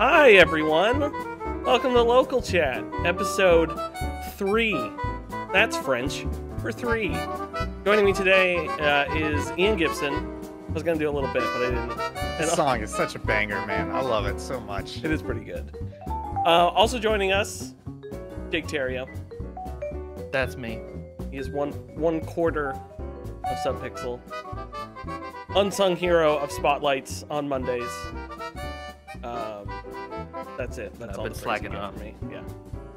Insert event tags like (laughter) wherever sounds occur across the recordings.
Hi, everyone. Welcome to Local Chat, episode three. That's French for three. Joining me today uh, is Ian Gibson. I was going to do a little bit, but I didn't. This song is such a banger, man. I love it so much. it is pretty good. Uh, also joining us, Jake Terrio. That's me. He is one one quarter of Subpixel. Unsung hero of spotlights on Mondays. Um, that's it. That's I've all been slacking off. me. Yeah.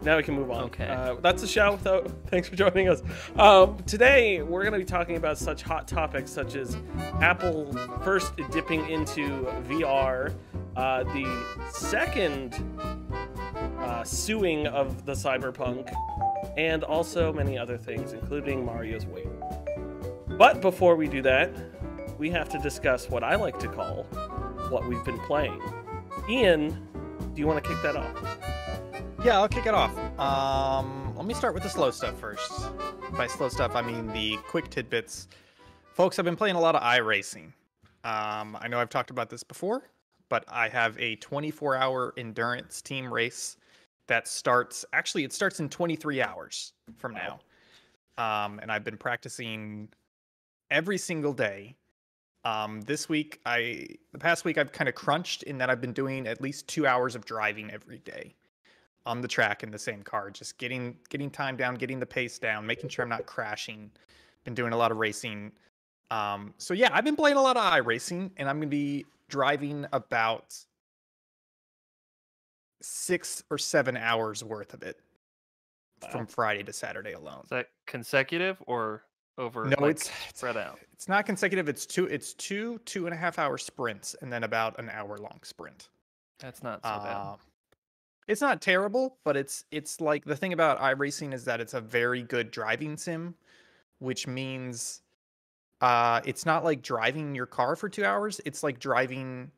Now we can move on. Okay. Uh, that's the show. So (laughs) thanks for joining us. Um, today we're going to be talking about such hot topics such as Apple first dipping into VR, uh, the second uh, suing of the cyberpunk, and also many other things, including Mario's weight. But before we do that, we have to discuss what I like to call what we've been playing. Ian, do you want to kick that off? Yeah, I'll kick it off. Um, let me start with the slow stuff first. By slow stuff, I mean the quick tidbits. Folks, I've been playing a lot of iRacing. Um, I know I've talked about this before, but I have a 24-hour endurance team race that starts. Actually, it starts in 23 hours from now. Um, and I've been practicing every single day. Um, this week, I the past week I've kind of crunched in that I've been doing at least two hours of driving every day on the track in the same car, just getting getting time down, getting the pace down, making sure I'm not crashing. Been doing a lot of racing. Um, so yeah, I've been playing a lot of iRacing, and I'm gonna be driving about six or seven hours worth of it Wow. from Friday to Saturday alone. Is that consecutive or over? No, like, it's spread out. It's not consecutive. It's two. It's two two and a half hour sprints, and then about an hour long sprint. That's not so bad. Uh, it's not terrible, but it's it's like the thing about iRacing is that it's a very good driving sim, which means uh it's not like driving your car for 2 hours, it's like driving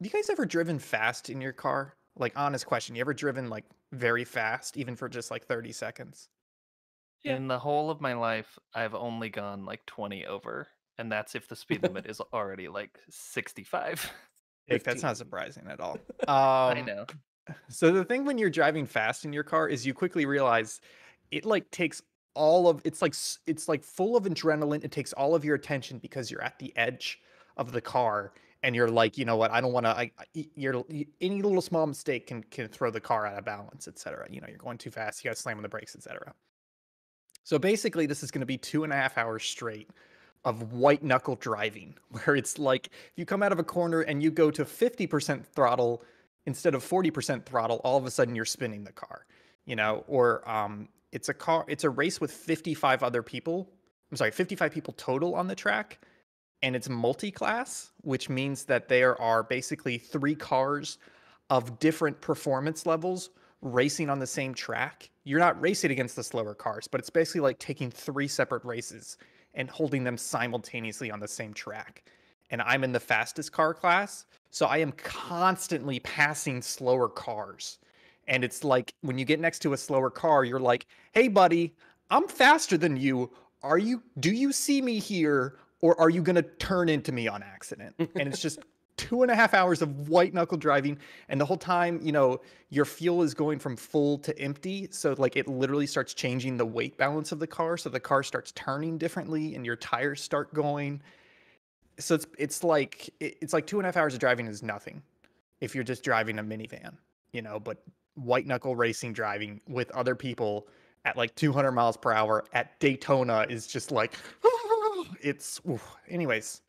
Have you guys ever driven fast in your car? Like honest question, you ever driven like very fast even for just like 30 seconds? Yeah. In the whole of my life, I've only gone like 20 over, and that's if the speed (laughs) limit is already like 65. Like, that's (laughs) not surprising at all. Um, I know. (sighs) So the thing when you're driving fast in your car is you quickly realize it like takes all of it's like it's like full of adrenaline. It takes all of your attention because you're at the edge of the car and you're like, you know what? I don't want to. I, I- you're any little small mistake can can throw the car out of balance, etc. You know, you're going too fast. You got to slam on the brakes, etc. So basically, this is going to be two and a half hours straight of white knuckle driving, (laughs) where it's like if you come out of a corner and you go to 50% throttle instead of 40% throttle, all of a sudden you're spinning the car, you know, or um, it's a car, it's a race with 55 other people. I'm sorry, 55 people total on the track. And it's multi-class, which means that there are basically three cars of different performance levels racing on the same track. You're not racing against the slower cars, but it's basically like taking three separate races and holding them simultaneously on the same track. And I'm in the fastest car class, so I am constantly passing slower cars. And it's like when you get next to a slower car, you're like, "Hey buddy, I'm faster than you. Are you do you see me here or are you going to turn into me on accident?" And it's just two and a half hours of white knuckle driving and the whole time you know your fuel is going from full to empty so like it literally starts changing the weight balance of the car so the car starts turning differently and your tires start going so it's it's like it's like two and a half hours of driving is nothing if you're just driving a minivan you know but white knuckle racing driving with other people at like 200 miles per hour at daytona is just like (laughs) it's oof. anyways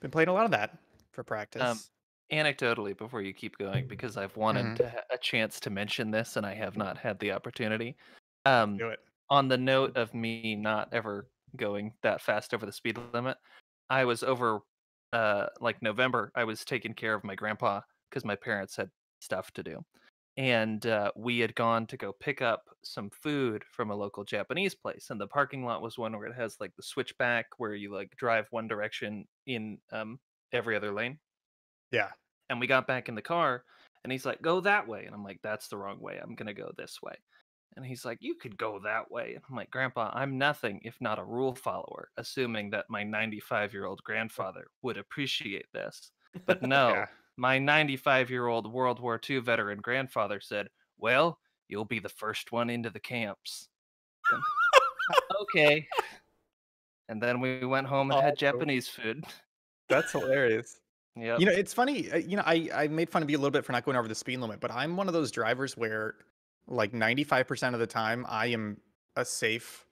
been playing a lot of that for practice Anecdotally, before you keep going, because I've wanted Mhm. to ha- a chance to mention this and I have not had the opportunity. Um, do it on the note of me not ever going that fast over the speed limit, I was over uh like November, I was taking care of my grandpa because my parents had stuff to do. And uh, we had gone to go pick up some food from a local Japanese place, and the parking lot was one where it has like the switchback where you like drive one direction in um, every other lane. yeah And we got back in the car, and he's like, "Go that way," and I'm like, "That's the wrong way. I'm gonna go this way." And he's like, You could go that way. And I'm like, Grandpa, I'm nothing if not a rule follower, assuming that my 95 year old grandfather would appreciate this. But (laughs) no, Yeah. my 95 year old World War II veteran grandfather said, Well, you'll be the first one into the camps. (laughs) Okay. And then we went home and Oh, had. Japanese food. That's hilarious. Yeah. You know, it's funny. uh, You know, I I made fun of you a little bit for not going over the speed limit, but I'm one of those drivers where, like, 95% of the time, I am a safe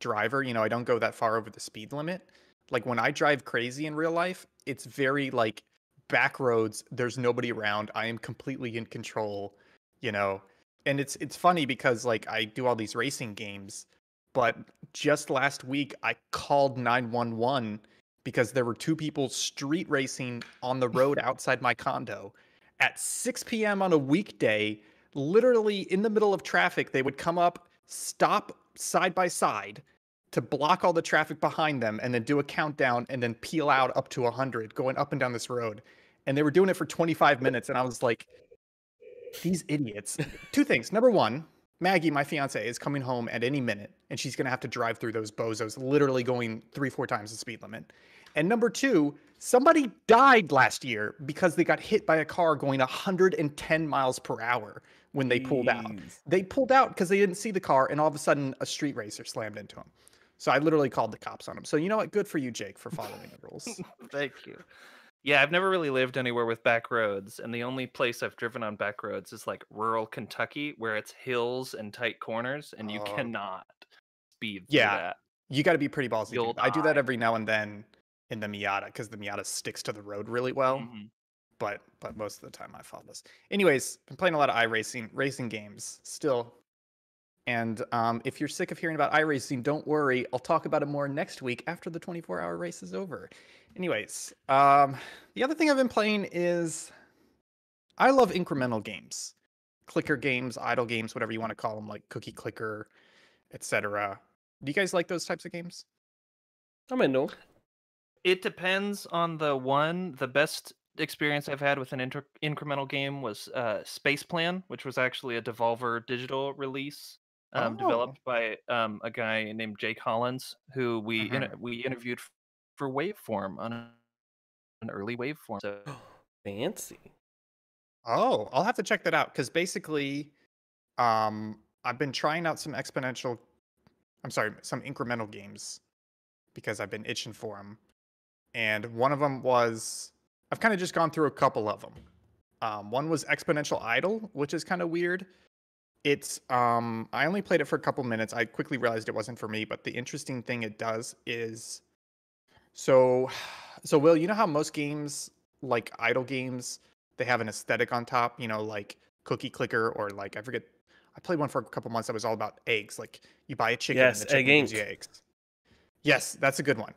driver. You know, I don't go that far over the speed limit. Like when I drive crazy in real life, it's very like back roads. There's nobody around. I am completely in control. You know, and it's it's funny because like I do all these racing games, but just last week I called 911 because there were two people street racing on the road (laughs) outside my condo at 6 p.m. on a weekday. Literally in the middle of traffic, they would come up, stop side by side to block all the traffic behind them, and then do a countdown and then peel out up to 100 going up and down this road. And they were doing it for 25 minutes. And I was like, these idiots. Two things. Number one, Maggie, my fiance, is coming home at any minute, and she's going to have to drive through those bozos, literally going three, four times the speed limit. And number two, somebody died last year because they got hit by a car going 110 miles per hour when they pulled out. They pulled out because they didn't see the car, and all of a sudden, a street racer slammed into them. So I literally called the cops on him. So you know what? Good for you, Jake, for following the rules. (laughs) Thank you. Yeah, I've never really lived anywhere with back roads, and the only place I've driven on back roads is like rural Kentucky, where it's hills and tight corners, and you Oh. cannot speed Yeah. that. You got to be pretty ballsy. I do that every now and then in the Miata because the Miata sticks to the road really well. Mhm. but but most of the time I follow this. Anyways, been playing a lot of iRacing racing games still. And um, if you're sick of hearing about iRacing, don't worry. I'll talk about it more next week after the 24 hour race is over. Anyways, um, the other thing I've been playing is I love incremental games, clicker games, idle games, whatever you want to call them, like Cookie Clicker, etc. Do you guys like those types of games? I'm into 'em. It depends on the one. The best experience I've had with an inter- incremental game was uh, Space Plan, which was actually a Devolver digital release. Um, Oh. developed by um, a guy named Jake Hollands, who we inter- Mhm. we interviewed for Waveform on a- an early Waveform. So (gasps) Fancy. Oh, I'll have to check that out because basically, um, I've been trying out some exponential, I'm sorry, some incremental games because I've been itching for them. And one of them was, I've kind of just gone through a couple of them. Um, one was Exponential Idle, which is kind of weird. It's, um, I only played it for a couple minutes. I quickly realized it wasn't for me, but the interesting thing it does is, so, so Will, you know how most games, like idle games, they have an aesthetic on top, you know, like Cookie Clicker or like I forget. I played one for a couple months that was all about eggs. Like you buy a chicken Yes, and the Egg chicken gives you eggs. Yes, that's a good one.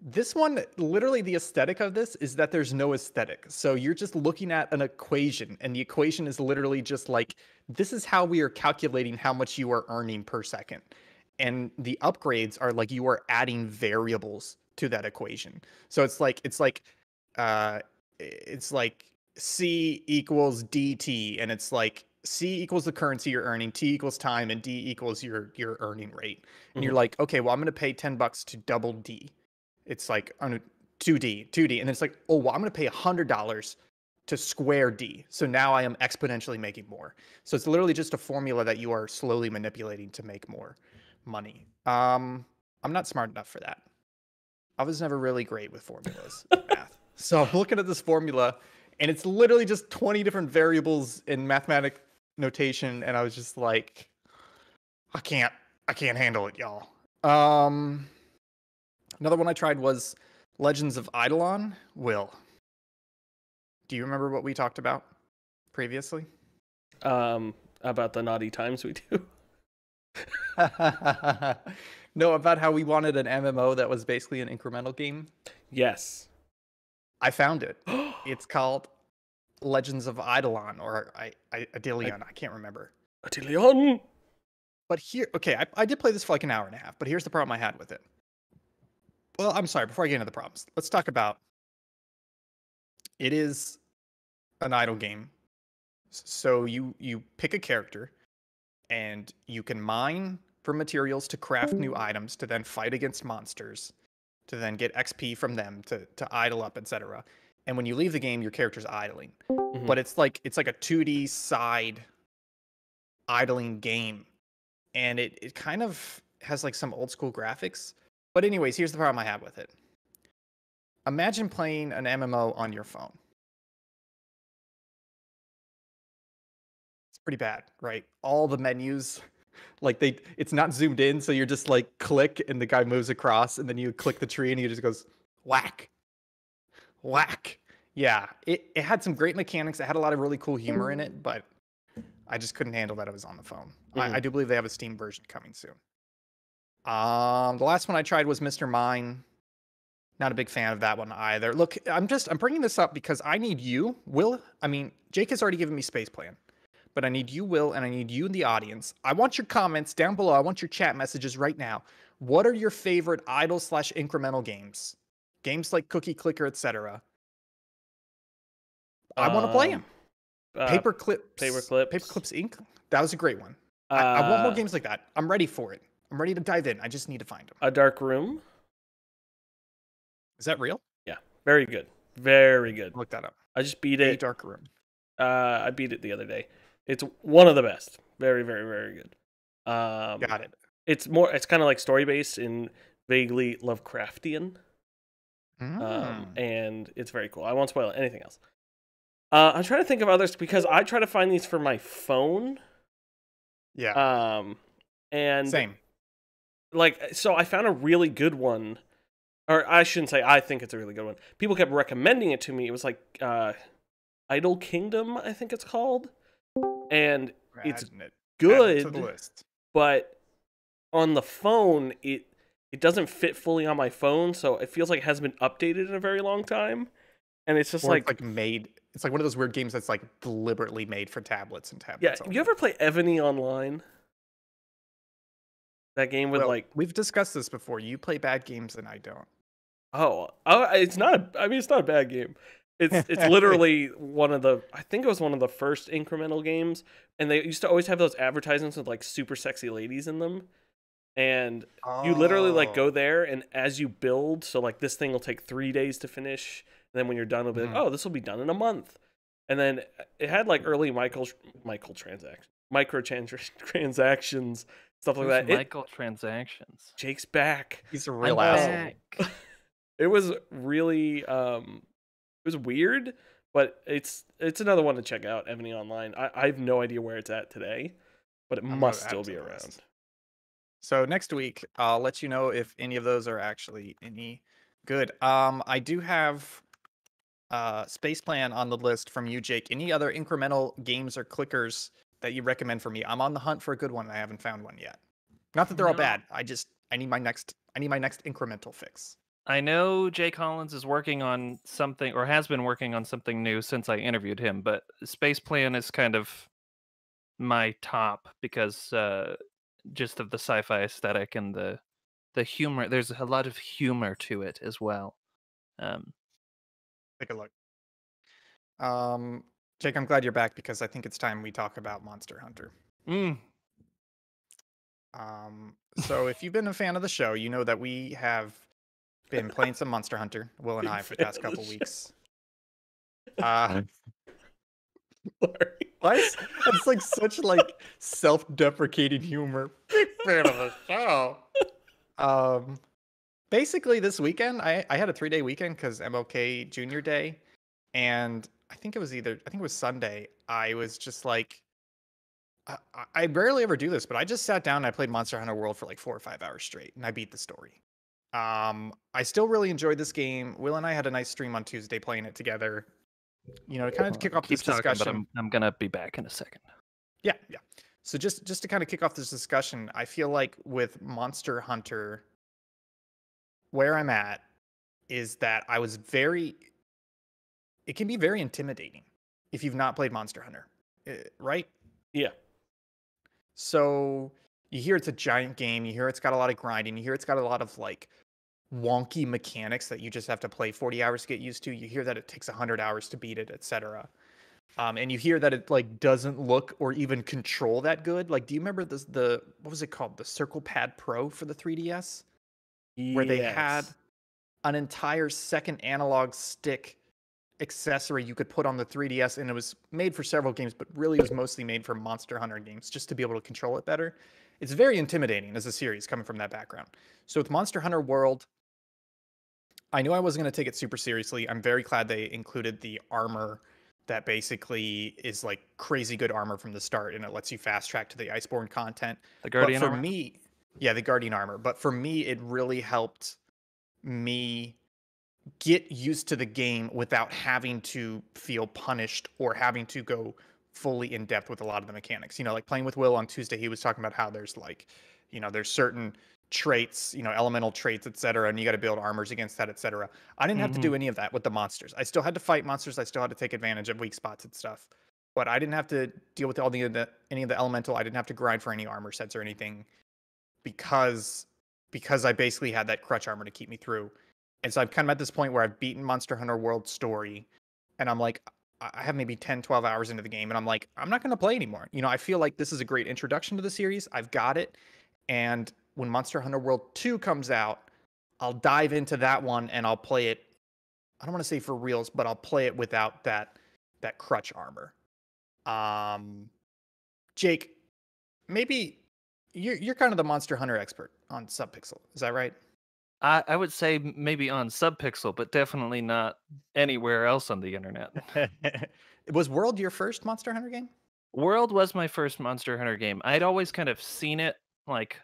This one, literally, the aesthetic of this is that there's no aesthetic. So you're just looking at an equation, and the equation is literally just like this is how we are calculating how much you are earning per second. And the upgrades are like you are adding variables to that equation. So it's like it's like uh it's like C equals DT, and it's like C equals the currency you're earning, T equals time, and D equals your your earning rate. And you're Mhm. like, okay, well, I'm gonna pay 10 bucks to double D. It's like on 2D, 2D, and it's like, oh, well, I'm gonna pay hundred dollars to square D. So now I am exponentially making more. So it's literally just a formula that you are slowly manipulating to make more money. Um, I'm not smart enough for that. I was never really great with formulas (laughs) math. So I'm looking at this formula and it's literally just 20 different variables in mathematic notation and I was just like I can't I can't handle it, y'all. Um another one I tried was Legends of IdleOn. Will. Do you remember what we talked about previously? Um, about the naughty times we do. (laughs) (laughs) no, about how we wanted an MMO that was basically an incremental game. Yes. I found it. (gasps) It's called Legends of IdleOn or I, I, Adilion. I can't remember. Atilion. But here, okay, I, I did play this for like an hour and a half, but here's the problem I had with it. Well, I'm sorry, before I get into the problems, let's talk about it is an idle game. So you you pick a character and you can mine for materials to craft new items to then fight against monsters, to then get XP from them to to idle up, etc. And when you leave the game, your character's idling. Mhm. But it's like it's like a 2D side idling game. And it, it kind of has like some old school graphics. But anyways, here's the problem I have with it. Imagine playing an MMO on your phone. It's pretty bad, right? All the menus (laughs) like they it's not zoomed in so you're just like click and the guy moves across and then you click the tree and he just goes whack. Whack. Yeah it, it had some great mechanics. It had a lot of really cool humor in mm. it but i just couldn't handle that i was on the phone. I, I mm. do believe they have a steam version coming soon um the last one i tried was mr mine not a big fan of that one either look i'm just i'm bringing this up because i need you will i mean jake has already given me space plan but I need you, Will, and I need you in the audience. I want your comments down below. I want your chat messages right now. What are your favorite idle slash incremental games? Games like Cookie Clicker, etc. I want to play them. Um, uh, Paper Clips. Paper Clips. Paper Clips Inc. That was a great one. I, I want more uh, games like that. I'm ready for it. I'm ready to dive in. I just need to find them. A Dark Room. Is that real? Yeah. Very good. Very good. Look that up. I just beat A it. Dark Room. Uh, I beat it the other day. It's one of the best. Very, very, very good. Um, Got it. It's more. It's kind of like story based and vaguely Lovecraftian. Um, Mm. and it's very cool. I won't spoil anything else. Uh, I'm trying to think of others because I try to find these for my phone. yeah. Um, and Same. Like so I found a really good one or I shouldn't say I think it's a really good one. People kept recommending it to me. It was like uh Idle Kingdom, I think it's called. And it's it. It good, list. but on the phone it it doesn't fit fully on my phone, so it feels like it hasn't been updated in a very long time. And it's just Or like, it's like made. It's like one of those weird games that's like deliberately made for tablets and tablets. yeah, tablets. you ever play Evony online? That game with Well, like we've discussed this before. You play bad games and I don't. Oh, oh, it's not. I mean, it's not a bad game. It's it's (laughs) literally one of the. I think it was one of the first incremental games, and they used to always have those advertisements with like super sexy ladies in them, and you literally like Oh. go there, and as you build, so like this thing will take three days to finish, and then when you're done, it'll be like, oh, this will be done in a month, and then uh, it had like early Michael Michael (laughs) transactions, micro transactions, stuff like Who's that. It, Michael transactions. Jake's back. He's a I'm real asshole. (laughs) it was really um it was weird but it's it's another one to check out Evony online i, I have no idea where it's at today but it I'm must still be around list. So next week, I'll let you know if any of those are actually any good. Um, I do have uh Space Plan on the list from you, Jake. Any other incremental games or clickers that you recommend for me? I'm on the hunt for a good one. and I haven't found one yet. Not that they're all bad. I just I need my next I need my next incremental fix. I know Jake Hollands is working on something or has been working on something new since I interviewed him, but Space Plan is kind of my top because uh, just of the sci-fi aesthetic and the the humor. There's a lot of humor to it as well. Um, Take a look. Um, Jake, I'm glad you're back because I think it's time we talk about Monster Hunter. mm, Um, so if you've been a fan of the show, you know that we have been playing some Monster Hunter, Will and I, for the past of the couple show. weeks. Uh, (laughs) Sorry. why is, it's like such like self-deprecating humor. Big fan of the show. Um, basically this weekend, I I had a three-day weekend because MLK Junior Day, and I think it was either I think it was Sunday. I was just like. I, I- rarely ever do this, but I just sat down and I played Monster Hunter World for like four or five hours straight, and I beat the story. Um, I still really enjoyed this game. Will and I had a nice stream on Tuesday playing it together. You know, to kind of kick off keep this talking, discussion. I'm I'm gonna be back in a second. Yeah, yeah. So just just to kind of kick off this discussion, I feel like with Monster Hunter, where I'm at is that I was very. It can be very intimidating if you've not played Monster Hunter, eh, right? Yeah. So you hear it's a giant game. You hear it's got a lot of grinding. You hear it's got a lot of like wonky mechanics that you just have to play 40 hours to get used to. You hear that it takes 100 hours to beat it, etc. Um, and you hear that it like doesn't look or even control that good. Like, do you remember this the what was it called? The Circle Pad Pro for the 3DS? Where they had an entire second analog stick accessory you could put on the 3DS, and it was made for several games, but really was mostly made for Monster Hunter games, just to be able to control it better. It's very intimidating as a series coming from that background. So with Monster Hunter World, I knew I wasn't going to take it super seriously. I'm very glad they included the armor that basically is like crazy good armor from the start, and it lets you fast track to the Iceborne content The Guardian but for armor? me, yeah, the Guardian armor. But for me, it really helped me get used to the game without having to feel punished or having to go fully in depth with a lot of the mechanics. You know, like playing with Will on Tuesday, he was talking about how there's like, you know, there's certain traits, you know, elemental traits, et cetera, and you got to build armors against that, et cetera. I didn't have to do mm-hmm. any of that with the monsters. I still had to fight monsters. I still had to take advantage of weak spots and stuff. But I didn't have to deal with all the, the any of the elemental. I didn't have to grind for any armor sets or anything because because I basically had that crutch armor to keep me through. And so I'm kind of at this point where I've beaten Monster Hunter World story and I'm like I I have maybe 10 12 hours into the game and I'm like I'm not going to play anymore. You know, I feel like this is a great introduction to the series. I've got it. And when Monster Hunter World 2 comes out, I'll dive into that one and I'll play it I don't want to say for reals, but I'll play it without that that crutch armor. Um Jake, maybe you're you're kind of the Monster Hunter expert on Subpixel. Is that right? I, I would say maybe on Subpixel, but definitely not anywhere else on the internet. (laughs) Was World your first Monster Hunter game? World was my first Monster Hunter game. I'd always kind of seen it like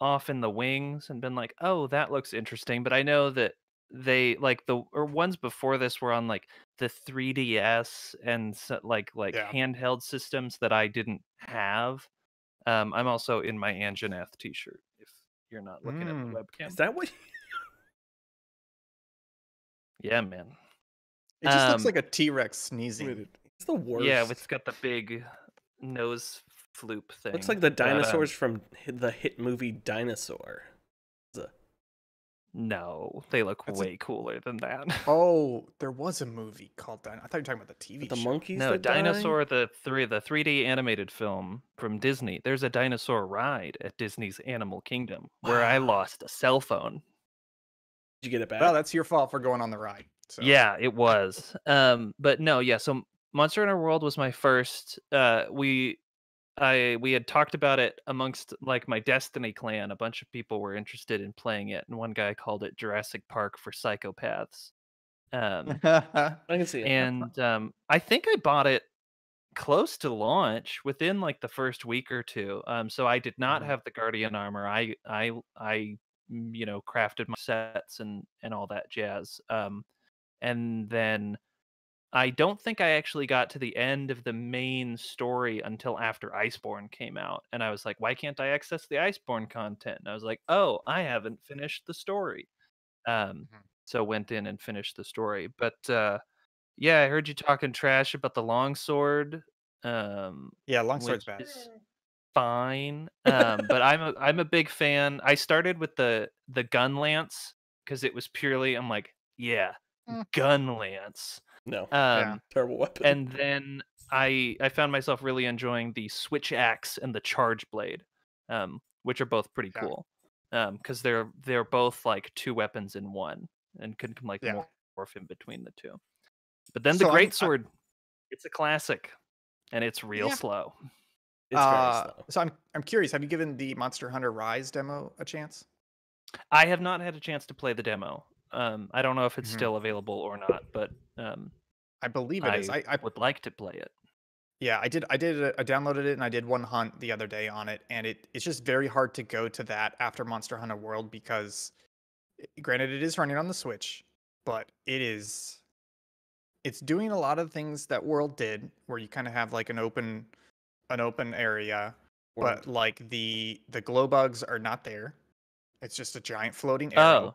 off in the wings and been like, "Oh, that looks interesting." But I know that they like the or ones before this were on like the 3DS and so, like like Yeah. handheld systems that I didn't have. Um, I'm also in my Anjanath t-shirt. If you're not looking Mm. at the webcam, Is that what? yeah, man. It just looks Um, like a T Rex sneezing. It's the worst. Yeah, it's got the big nose floop thing. Looks like the but, um, dinosaurs from the hit movie Dinosaur. No, they look That's a- way cooler than that. (laughs) Oh, there was a movie called Dino. I thought you were talking about the TV With the show. monkeys. no, that die? Dinosaur the three the 3D animated film from Disney. There's a dinosaur ride at Disney's Animal Kingdom where I lost a cell phone. Did you get it back? Well, that's your fault for going on the ride. So. Yeah, it was. um, but no, yeah. So Monster in Hunter World was my first. Uh, we, I, we had talked about it amongst like my Destiny clan. A bunch of people were interested in playing it, and one guy called it Jurassic Park for psychopaths. (laughs) Um, I can see it. (laughs) and um, I think I bought it close to launch within like the first week or two. Um, so I did not Mhm. have the Guardian armor. I I I mm, you know crafted my sets and and all that jazz. Um, and then I don't think I actually got to the end of the main story until after Iceborne came out. And I was like, why can't I access the Iceborne content? And I was like, oh, I haven't finished the story. Um, Mhm. so went in and finished the story. But uh, yeah, I heard you talking trash about the longsword. Um, Yeah, Longsword's bad. fine. Um, but I'm a I'm a big fan. I started with the the gun lance because it was purely I'm like, yeah, Mm. gun lance. No, Um, Yeah. terrible (laughs) weapon. and then I I found myself really enjoying the switch axe and the charge blade, um, which are both pretty Yeah. cool. Um, because they're they're both like two weapons in one and can come like Yeah. morph in between the two. But then So the great sword, it's a classic, and it's real Yeah. slow. it's very Uh, slow. So I'm I'm curious. Have you given the Monster Hunter Rise demo a chance? I have not had a chance to play the demo. Um, I don't know if it's Mhm. still available or not, but um, I believe it is. I, I would like to play it. Yeah, I did. I did. uh, I downloaded it and I did one hunt the other day on it, and it it's just very hard to go to that after Monster Hunter World because, granted, it is running on the Switch, but it is, it's doing a lot of things that World did, where you kind of have like an open, an open area, but like the the glow bugs are not there. It's just a giant floating arrow. Oh,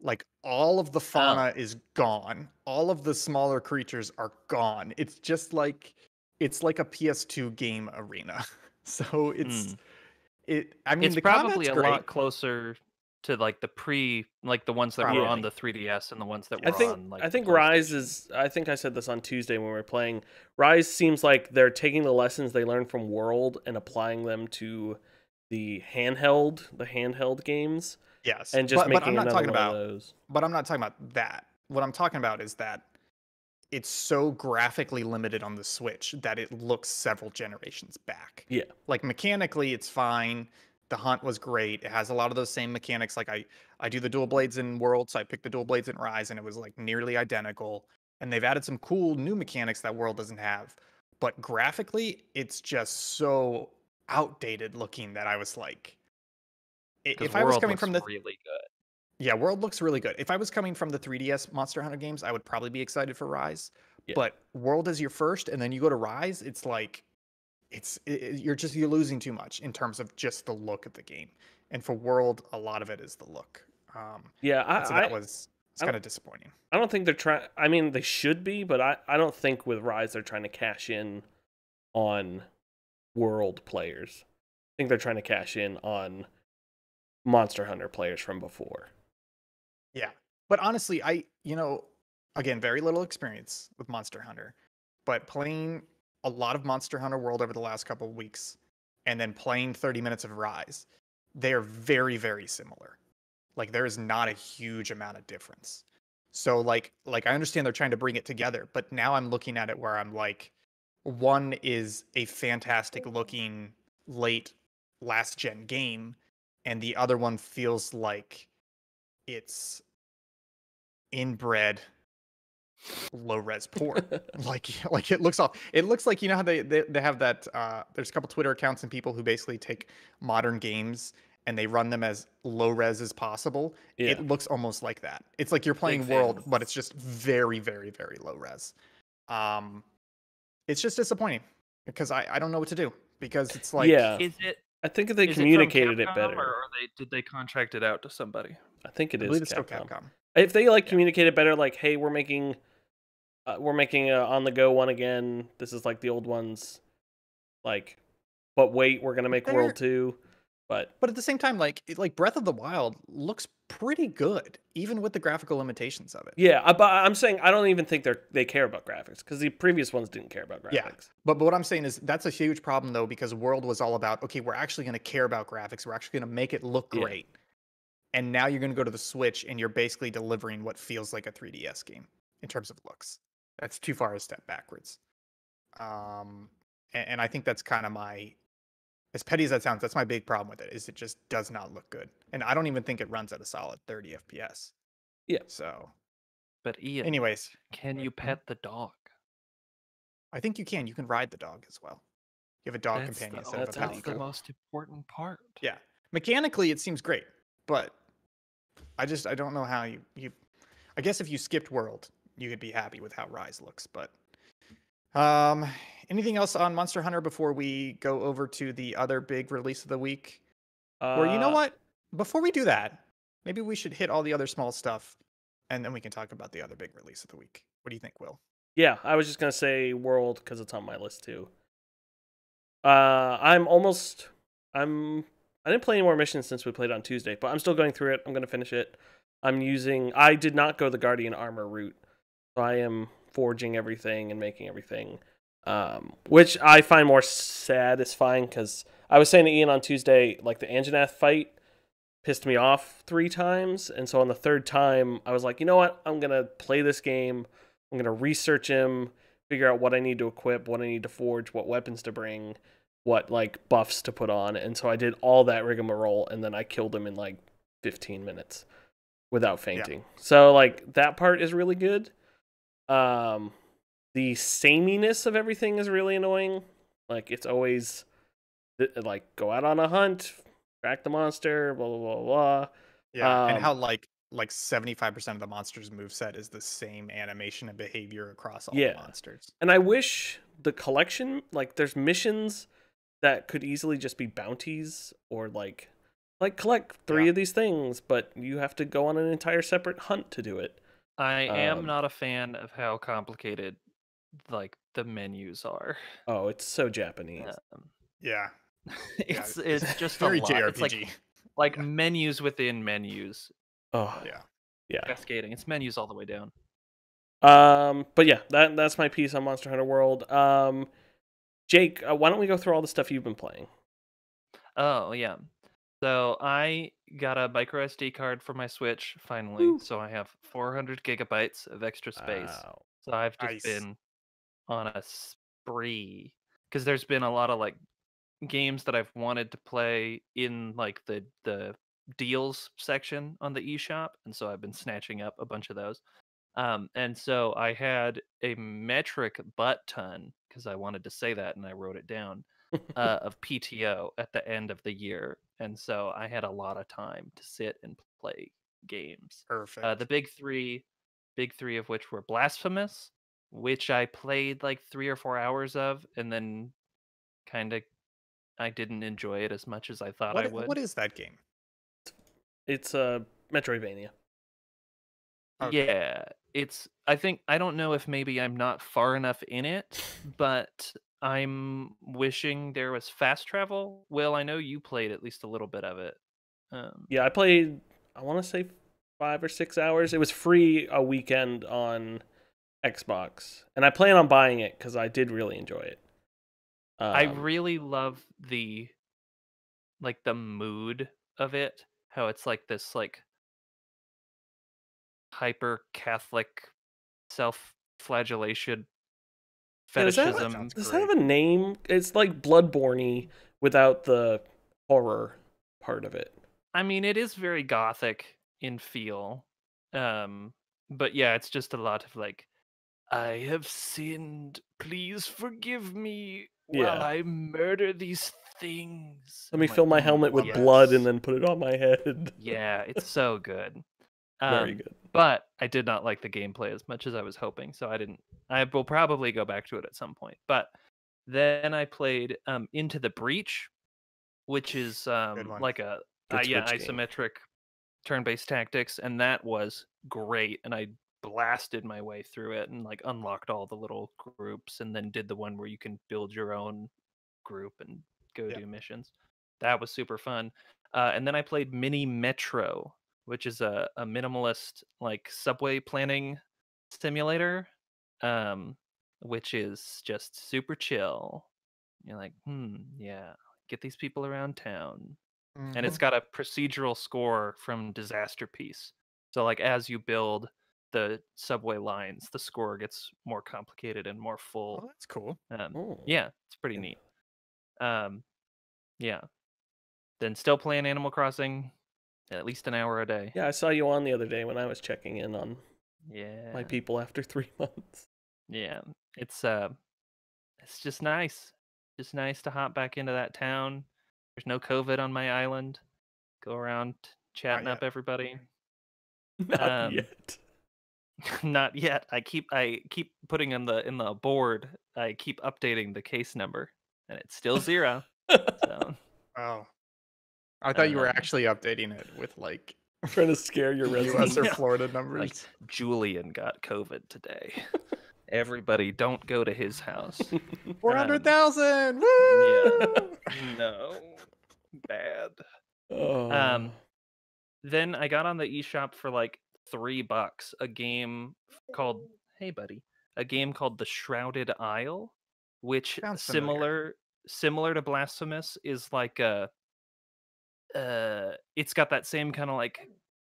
Like all of the fauna is gone. All of the smaller creatures are gone. It's just like it's like a PS2 game arena. (laughs) So it's Mm. it. I mean, it's the probably combat's a great. lot closer to like the pre, like the ones that were on the 3DS and the ones that were I think on like I think Rise is. I think I said this on Tuesday when we were playing. Rise seems like they're taking the lessons they learned from World and applying them to the handheld, the handheld games, Yes, and just but, making but I'm not another talking one about. of those. But I'm not talking about that. What I'm talking about is that it's so graphically limited on the Switch that it looks several generations back. Yeah. Like mechanically, it's fine. The hunt was great. It has a lot of those same mechanics. Like I, I do the dual blades in World, so I picked the dual blades in Rise, and it was like nearly identical. And they've added some cool new mechanics that World doesn't have. But graphically, it's just so outdated looking that I was like, i- 'Cause if I was coming looks from the really good. yeah, World looks really good. If I was coming from the 3DS Monster Hunter games, I would probably be excited for Rise. Yeah. But World is your first, and then you go to Rise. It's like, it's i i- you're just you're losing too much in terms of just the look of the game. And for World, a lot of it is the look. Um, Yeah, and so that I, was it's kind of disappointing. I don't think they're trying. I mean, they should be, but I, I don't think with Rise they're trying to cash in on World players. I think they're trying to cash in on Monster Hunter players from before. Yeah, but honestly, I you know, again, very little experience with Monster Hunter, but playing a lot of Monster Hunter World over the last couple of weeks, and then playing 30 minutes of Rise, they are very very similar. Like there is not a huge amount of difference. So like like I understand they're trying to bring it together, but now I'm looking at it where I'm like, one is a fantastic looking late last gen game, and the other one feels like it's inbred low res porn. (laughs) like like it looks off. It looks like you know how they they, they have that. Uh, there's a couple Twitter accounts and people who basically take modern games and they run them as low res as possible. Yeah. It looks almost like that. It's like you're playing Big World, fan. but it's just very very very low res. Um, it's just disappointing because I I don't know what to do because it's like yeah, Is it? I think if they is communicated it Capcom, better. or they, did they contract it out to somebody? I think it I is believe it's still Capcom. Capcom. If they like Yeah. communicated better, like, hey, we're making, uh, we're making a on the go one again. This is like the old ones, like, but wait, we're gonna make They're- World Two. But But at the same time, like like Breath of the Wild looks pretty good, even with the graphical limitations of it. yeah, I, but I'm saying I don't even think they're they care about graphics because the previous ones didn't care about graphics. Yeah. But, but what I'm saying is that's a huge problem though, because World was all about okay, we're actually going to care about graphics. We're actually going to make it look Yeah. great. And now you're going to go to the Switch and you're basically delivering what feels like a 3DS game in terms of looks. That's too far a step backwards. Um, and, and I think that's kind of my, as petty as that sounds, that's my big problem with it. Is it just does not look good, and I don't even think it runs at a solid 30 FPS. Yeah. So, But Ian, anyways, can you pet the dog? I think you can. You can ride the dog as well. You have a dog That's companion the, instead of a that's the most important part. Yeah. Mechanically, it seems great, but I just I don't know how you you. I guess if you skipped World, you could be happy with how Rise looks. But um, anything else on Monster Hunter before we go over to the other big release of the week? or you know Uh, what? Before we do that, maybe we should hit all the other small stuff, and then we can talk about the other big release of the week. What do you think, Will? Yeah, I was just gonna say World because it's on my list too. Uh, I'm almost. I'm. I didn't play any more missions since we played on Tuesday, but I'm still going through it. I'm gonna finish it. I'm using. I did not go the Guardian armor route, so I am forging everything and making everything, um, which I find more satisfying because I was saying to Ian on Tuesday, like the Anjanath fight pissed me off three times, and so on the third time, I was like, you know what? I'm gonna play this game. I'm gonna research him, figure out what I need to equip, what I need to forge, what weapons to bring, what like buffs to put on, and so I did all that rigmarole, and then I killed him in like 15 minutes without fainting. So like that part is really good. Um, the sameness of everything is really annoying. Like it's always like go out on a hunt, track the monster, blah blah blah blah. Yeah, and Um, how like like seventy five percent of the monsters' move set is the same animation and behavior across all Yeah. the monsters. And I wish the collection, like, there's missions that could easily just be bounties or like, like collect three Yeah. of these things, but you have to go on an entire separate hunt to do it. I am Um, not a fan of how complicated like the menus are. Oh, it's so Japanese. Um, Yeah, it's (laughs) yeah, it's just (laughs) very a lot. It's like like Yeah. menus within menus, Oh Yeah. yeah. cascading. It's menus all the way down. Um, but yeah, that that's my piece on Monster Hunter World. Um, Jake, uh, why don't we go through all the stuff you've been playing? Oh yeah. So I got a micro SD card for my Switch finally. Woo. So I have 400 gigabytes of extra space. Wow. So I've just Nice. been on a spree because there's been a lot of like games that I've wanted to play in like the the deals section on the eShop, and so I've been snatching up a bunch of those. Um, and so I had a metric butt ton because I wanted to say that, and I wrote it down uh, (laughs) of PTO at the end of the year, and so I had a lot of time to sit and play games. Perfect. Uh, the big three, big three of which were Blasphemous, which I played like three or four hours of, and then kind of I didn't enjoy it as much as I thought what, I i- would. what is that game? It's uh, Metroidvania. Okay. Yeah, it's. I think I don't know if maybe I'm not far enough in it, but I'm wishing there was fast travel. Will, I know you played at least a little bit of it. Um, Yeah, I played. I want to say five or six hours. It was free a weekend on Xbox, and I plan on buying it because I did really enjoy it. I Um, really love the like the mood of it. How it's like this like hyper Catholic self flagellation Yeah, does that- fetishism. Does that have a name? It's like Bloodborne without the horror part of it. I mean, it is very gothic in feel. Um, but yeah, it's just a lot of like, I have sinned. Please forgive me while Yeah. I murder these things. Let me like, fill my "Mm, helmet with yes. blood and then put it on my head. Yeah, it's (laughs) so good. Very Um, good. But I did not like the gameplay as much as I was hoping, so I didn't. I will probably go back to it at some point. But then I played um, Into the Breach, which is um, like a uh, yeah isometric turn-based tactics, and that was great. And I blasted my way through it and like unlocked all the little groups, and then did the one where you can build your own group and go Yeah. do missions. That was super fun. Uh, and then I played Mini Metro, which is a, a minimalist like subway planning simulator, um, which is just super chill. You're like, hmm, yeah, get these people around town, and Mhm. it's got a procedural score from Disasterpeace. So like as you build the subway lines, the score gets more complicated and more full. Oh, that's cool. Um, yeah, it's pretty Yeah. neat. Um, yeah. Then still playing Animal Crossing, at least an hour a day. Yeah, I saw you on the other day when I was checking in on Yeah. my people after (laughs) three months. Yeah. It's uh it's just nice. Just nice to hop back into that town. There's no COVID on my island. Go around chatting up everybody. (laughs) Not Um, yet. (laughs) Not yet. I keep I keep putting in the in the board. I keep updating the case number and it's still zero. so (laughs) Oh. I thought you were Um, actually updating it with like (laughs) Trying to scare your US residents. or Florida numbers. like Julian got COVID today. Everybody don't go to his house. Four hundred thousand. yeah. no. Bad. Oh. Um, Then I got on the eShop for like three bucks a game called Hey Buddy, a game called The Shrouded Isle, which Sounds familiar. similar similar to Blasphemous is like a uh it's got that same kind of like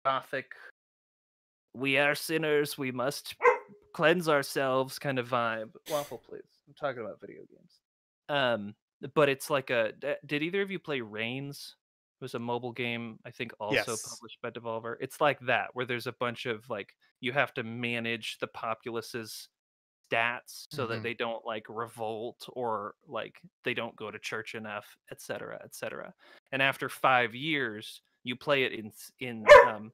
gothic we are sinners, we must cleanse ourselves kind of vibe. Waffle please. I'm talking about video games. Um but it's like a did either of you play Reigns? It was a mobile game, I think also Yes. published by Devolver. It's like that, where there's a bunch of like you have to manage the populace's stats so that Mhm. they don't like revolt or like they don't go to church enough, etc cetera, et cetera. And after five years, you play it in in um,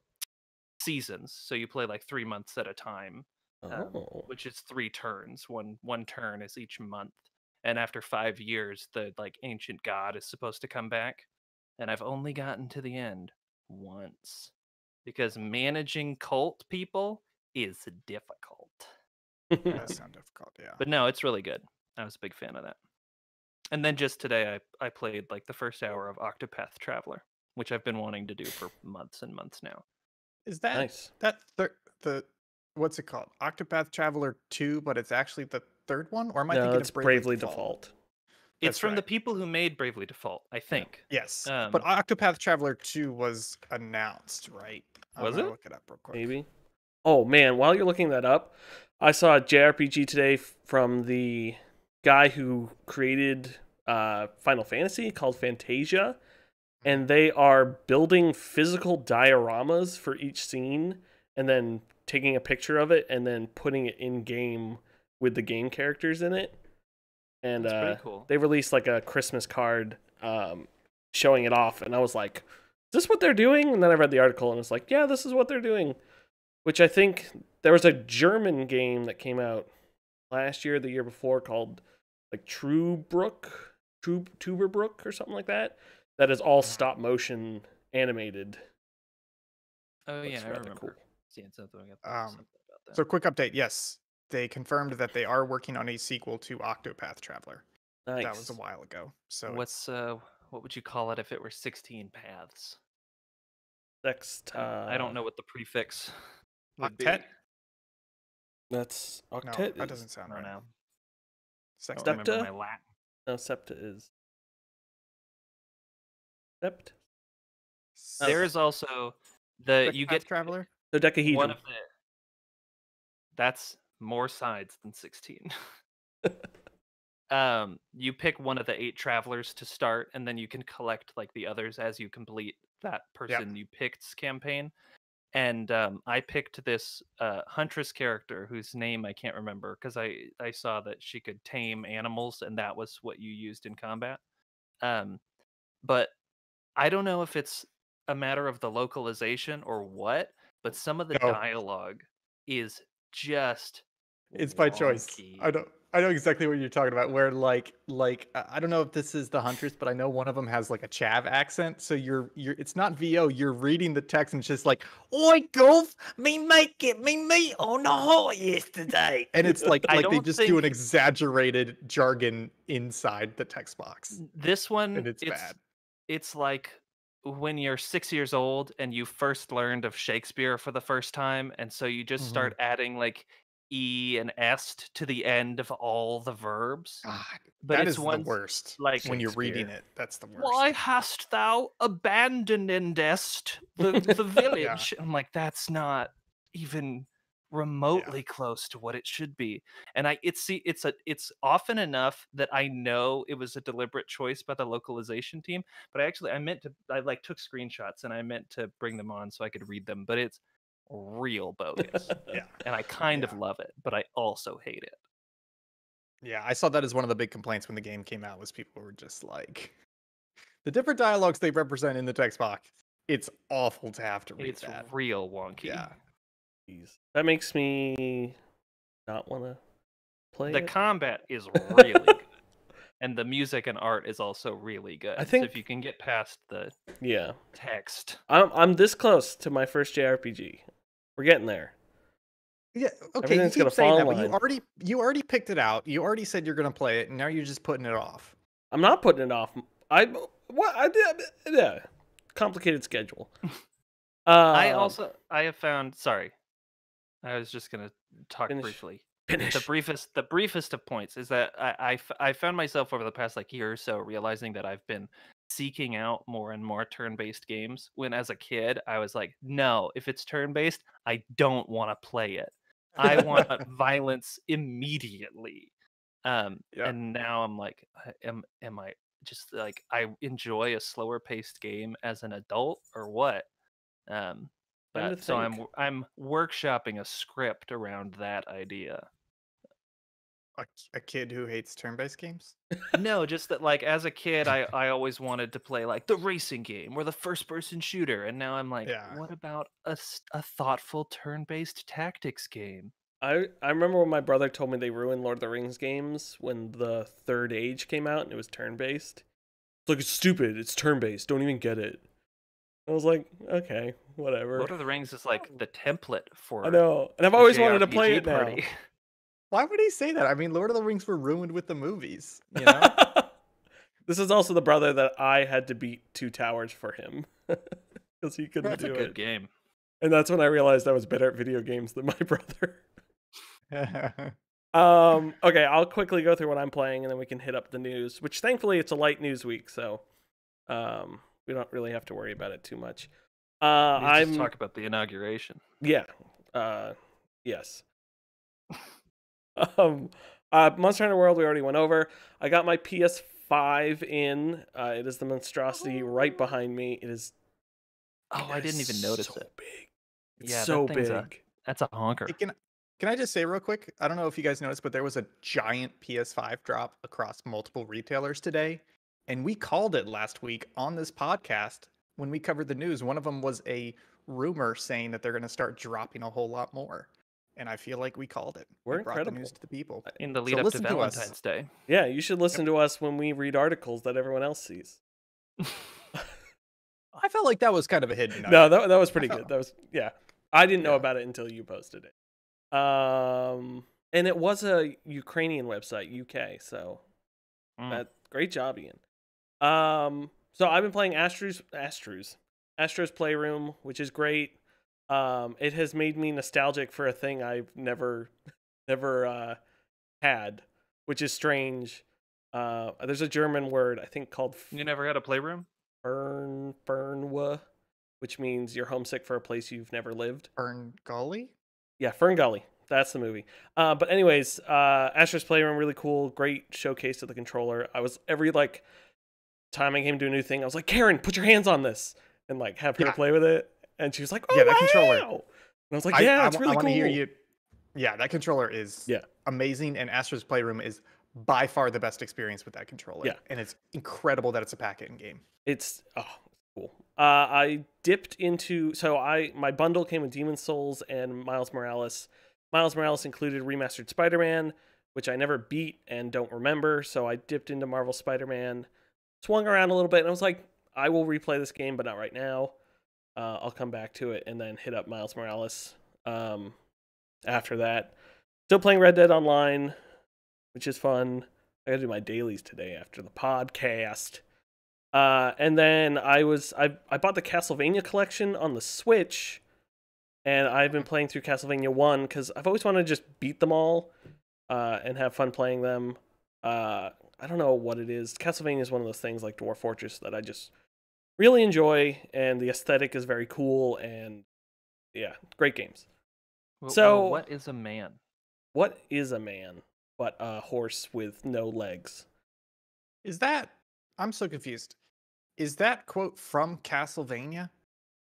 seasons. So you play like three months at a time um, oh. which is three turns. One one turn is each month. And after five years, the like ancient god is supposed to come back. And I've only gotten to the end once. Because managing cult people is difficult. That (laughs) sounds difficult. Yeah. But no, it's really good. I was a big fan of that. And then just today I, I played like the first hour of Octopath Traveler, which I've been wanting to do for (laughs) months and months now. Is that Nice. that thir- the what's it called? Octopath Traveler 2, but it's actually the third one? Or am I No, thinking it's of Bravely Default. It's That's from the people who made Bravely Default, I think. Yes. Um, but Octopath Traveler 2 was announced, right? I'm Was gonna it? Look it up real quick. Maybe. Oh man, while you're looking that up, I saw a JRPG today from the guy who created uh, Final Fantasy called Fantasian, and they are building physical dioramas for each scene, and then taking a picture of it and then putting it in game with the game characters in it. And That's uh, pretty cool. they released like a Christmas card um, showing it off, and I was like, "Is this what they're doing?" And then I read the article, and it's like, "Yeah, this is what they're doing." Which I think there was a German game that came out last year, the year before, called like True Brook, True Tuber Tuberbrook, or something like that. That is all stop motion animated. Oh Looks yeah, I rather remember cool. seeing something, Um, something about that. So quick update, yes. They confirmed that they are working on a sequel to Octopath Traveler. Nice. That was a while ago. So What's uh what would you call it if it were 16 paths? Next, I don't, I uh, don't know what the prefix (laughs) would be. Octet? That's no, octet. that is- doesn't sound don't right. know. I Sext- don't remember Septa? my Latin. No, septa is. Sept. There is also the you Octopath get Traveler? Dodecahedron. one of the that's more sides than 16 (laughs) (laughs) um you pick one of the eight travelers to start and then you can collect like the others as you complete that person you picked's campaign. And um i picked this uh huntress character whose name i can't remember because i i saw that she could tame animals and that was what you used in combat. Um but i don't know if it's a matter of the localization or what but some of the No. dialogue is just It's by choice. I don't I know exactly what you're talking about. Where like like I don't know if this is the Huntress, but I know one of them has like a Chav accent. So you're you're it's not VO. You're reading the text and it's just like, "Oi, golf, me make it me meat on the hot yesterday," and it's like like they just do an exaggerated jargon inside the text box, this one and it's, bad. it's like when you're six years old and you first learned of Shakespeare for the first time, and so you just Mhm. start adding like e and est to the end of all the verbs. God, But that it's is the worst. like when you're reading it, that's the worst. Why hast thou abandonedest the the (laughs) village? I'm like, that's not even remotely close to what it should be. And I it's see it's a it's often enough that I know it was a deliberate choice by the localization team, but I actually I meant to I like took screenshots and I meant to bring them on so I could read them, but it's real bogus. (laughs) Yeah. and I kind Yeah. of love it, but I also hate it. Yeah, I saw that as one of the big complaints when the game came out was people were just like the different dialogues they represent in the text box. It's awful to have to read It's that. real wonky. Yeah. Jeez. That makes me not want to play the it. combat is (laughs) really good and the music and art is also really good so think- if you can get past the yeah, text I'm I'm this close to my first JRPG. We're getting there. Yeah, okay. You keep gonna saying that, but you already you already picked it out. You already said you're gonna play it, and now you're just putting it off. I'm not putting it off. I what I did. Yeah, complicated schedule. Uh, (laughs) i also i have found sorry i was just gonna talk Finish. briefly finish. the briefest the briefest of points is that I, I f- I found myself over the past like year or so realizing that i've been seeking out more and more turn-based games when as a kid i was like no if it's turn-based i don't want to play it I want (laughs) violence immediately. Um, Yeah. and now I'm like, am am I just like I enjoy a slower paced game as an adult or what? Um, but so I'm think. w- I'm workshopping a script around that idea. a, a kid who hates turn-based games. no, just that like as a kid, I I always (laughs) wanted to play like the racing game or the first person shooter, and now I'm like, Yeah. what about a a thoughtful turn based tactics game? I I remember when my brother told me they ruined Lord of the Rings games when the Third Age came out and it was turn based. It's like it's stupid. It's turn based. Don't even get it. I was like, okay, (laughs) whatever. Lord of the Rings is like the template for I know, and I've always wanted to play JRPG it now. (laughs) Why would he say that? I mean, Lord of the Rings were ruined with the movies. (laughs) You know? this is also the brother that I had to beat two towers for him. because he couldn't That's a do good it. game. And that's when I realized I was better at video games than my brother. Um, okay, I'll quickly go through what I'm playing and then we can hit up the news, which thankfully it's a light news week, so um we don't really have to worry about it too much. Uh Let's I'm just talk about the inauguration. yeah. Uh yes. (laughs) um uh Monster Hunter World we already went over. I got my PS5 in. Uh it is the monstrosity right behind me. It is Oh, I didn't even notice so it. Big. It's Yeah, so thing's big. a- That's a honker. Hey, can can I just say real quick? I don't know if you guys noticed, but there was a giant PS5 drop across multiple retailers today, and we called it last week on this podcast when we covered the news. One of them was a rumor saying that they're going to start dropping a whole lot more, and I feel like we called it. We We're brought the incredible. news to the people. In the So lead up to listen to us. Valentine's Day. Yeah, you should listen to us when we read articles that everyone else sees. (laughs) I felt like that was kind of a hidden. no, that, that was pretty (laughs) good. That was yeah. I didn't know about it until you posted it. Um, and it was a Ukrainian website, UK. So Mm. that great job, Ian. Um, so I've been playing Astro's Astro's Astro's Playroom, which is great. Um, it has made me nostalgic for a thing I've never, (laughs) never uh, had, which is strange. Uh, there's a German word I think called You never had a playroom? Fern Fernwa, which means you're homesick for a place you've never lived. Fern Gully. Yeah, Fern Gully. That's the movie. Uh, but anyways, uh, Astro's Playroom really cool. Great showcase of the controller. I was every like time I came to a new thing, I was like, Karen, put your hands on this, and like have her Yeah. play with it. And she was like, Oh, Yeah, that controller. And I was like, Yeah, it's really want cool. to hear you. Yeah, that controller is Yeah. amazing, and Astro's Playroom is by far the best experience with that controller. Yeah. and it's incredible that it's a pack-in game. It's oh cool. Uh, I dipped into so I my bundle came with Demon Souls and Miles Morales. Miles Morales included remastered Spider-Man, which I never beat and don't remember. So I dipped into Marvel Spider-Man, swung around a little bit, and I was like, I will replay this game, but not right now. Uh, I'll come back to it and then hit up Miles Morales. Um, after that, still playing Red Dead Online, which is fun. I got to do my dailies today after the podcast. Uh, and then I was I I bought the Castlevania collection on the Switch, and I've been playing through Castlevania One because I've always wanted to just beat them all, uh, and have fun playing them. Uh, I don't know what it is. Castlevania is one of those things like Dwarf Fortress that I just really enjoy, and the aesthetic is very cool, and yeah, great games. Well, So- well, what is a man? What is a man but a horse with no legs? Is that? I'm so confused. Is that quote from Castlevania?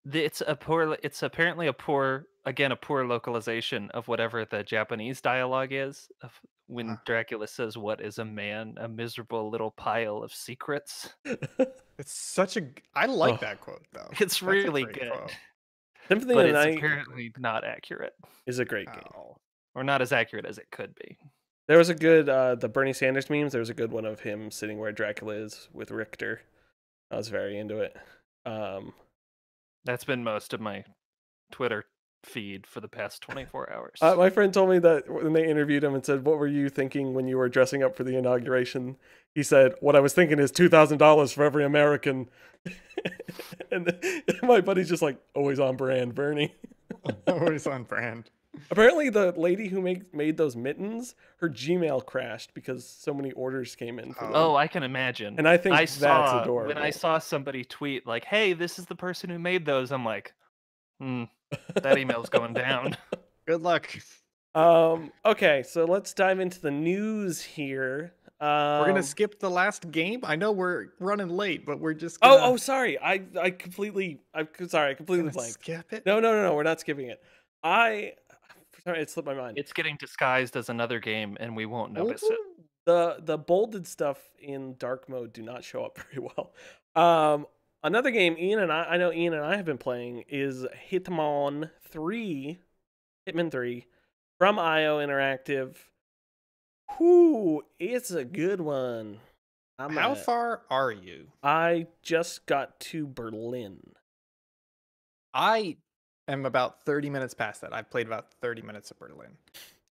The- It's a poor. It's apparently a poor, again, a poor localization of whatever the Japanese dialogue is. Of when Huh. Dracula says, "What is a man? A miserable little pile of secrets." (laughs) It's such a. I like Oh. that quote though. It's That's really great good, quote. Symphony but it's Night apparently not accurate, is a great game. Oh. or not as accurate as it could be. There was a good uh the Bernie Sanders memes. There was a good one of him sitting where Dracula is with Richter. I was very into it. Um That's been most of my Twitter feed for the past 24 hours. uh, my friend told me that when they interviewed him and said, "What were you thinking when you were dressing up for the inauguration?" He said, "What I was thinking is two thousand dollars for every American." (laughs) and then- (laughs) my buddy's just like, "Always on brand, Bernie." (laughs) Always on brand. Apparently, the lady who made made those mittens, her Gmail crashed because so many orders came in. For them. oh, I can imagine. and I think I that's saw adorable. when I saw somebody tweet like, "Hey, this is the person who made those." I'm like, "Hmm, that email's going down." (laughs) Good luck. Um. Okay, so let's dive into the news here. Um, We're gonna skip the last game. I know we're running late, but we're just. Oh, Gonna, oh, sorry. I, I completely. I'm sorry. I completely gonna blanked. skip it. No, no, no, no. We're not skipping it. I. Sorry, it slipped my mind. It's getting disguised as another game, and we won't notice it. the the bolded stuff in dark mode do not show up (laughs) very well. Um, another game Ian and I, I know Ian and I have been playing is Hitmon Three, Hitman Three, from IO Interactive. Whoo, it's a good one. I'm How at- far are you? I just got to Berlin. I am about 30 minutes past that. I've played about 30 minutes of Berlin.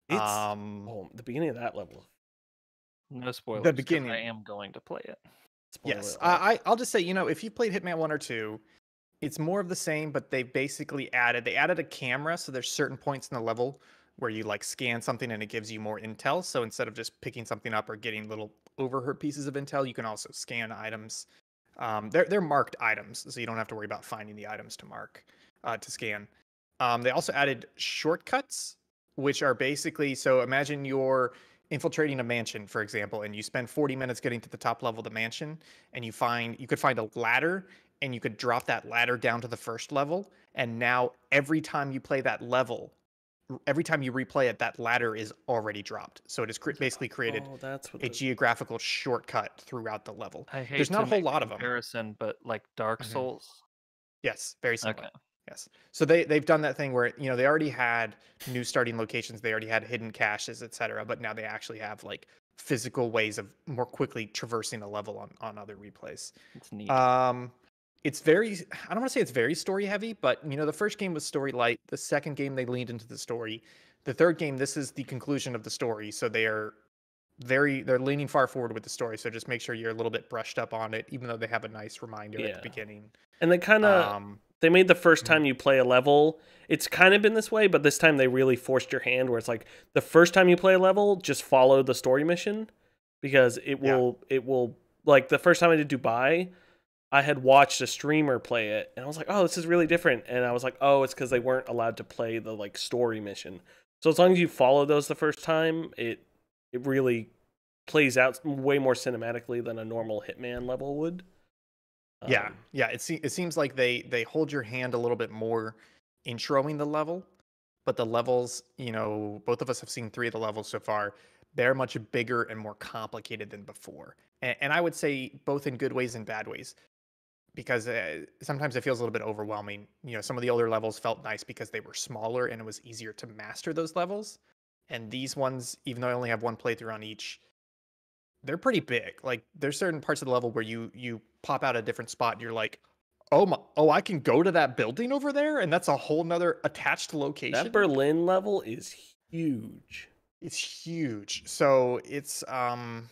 It's um, oh, the beginning of that level. No spoilers. The beginning. I am going to play it. Spoiler yes. I, I, I'll just say, you know, if you played Hitman 1 or 2, it's more of the same, but they basically added they added a camera, so there's certain points in the level where you like scan something and it gives you more intel. So instead of just picking something up or getting little overheard pieces of intel, you can also scan items. Um, they're they're marked items, so you don't have to worry about finding the items to mark uh, to scan. Um, they also added shortcuts, which are basically so imagine you're infiltrating a mansion, for example, and you spend 40 minutes getting to the top level of the mansion, and you find you could find a ladder and you could drop that ladder down to the first level. And now every time you play that level, every time you replay it, that ladder is already dropped. So it is cre- basically created Oh, that's what a the- geographical shortcut throughout the level. I hate There's not to a whole make lot of 'em. comparison, but like Dark Mhm. Souls. Yes, very similar. Okay. Yes. So they they've done that thing where you know they already had new starting locations, they already had hidden caches, etc. But now they actually have like physical ways of more quickly traversing a level on on other replays. It's neat. Um, it's very I don't want to say it's very story heavy, but you know the first game was story light. The second game they leaned into the story. The third game, this is the conclusion of the story, so they are very they're leaning far forward with the story. So just make sure you're a little bit brushed up on it, even though they have a nice reminder at the beginning. and they kind of Um, they made the first Mhm. time you play a level it's kind of been this way but this time they really forced your hand where it's like the first time you play a level just follow the story mission because it Yeah. will it will like the first time i did dubai i had watched a streamer play it and i was like oh this is really different and i was like oh it's because they weren't allowed to play the like story mission so as long as you follow those the first time it it really plays out way more cinematically than a normal hitman level would yeah, Um, yeah. It se- it seems like they they hold your hand a little bit more introing the level, but the levels, you know, both of us have seen three of the levels so far. They're much bigger and more complicated than before, and, and I would say both in good ways and bad ways, because uh, sometimes it feels a little bit overwhelming. You know, some of the older levels felt nice because they were smaller and it was easier to master those levels, and these ones, even though I only have one playthrough on each, they're pretty big. Like there's certain parts of the level where you you pop out a different spot and you're like, oh my, oh I can go to that building over there, and that's a whole nother attached location. that berlin level is huge it's huge. So it's um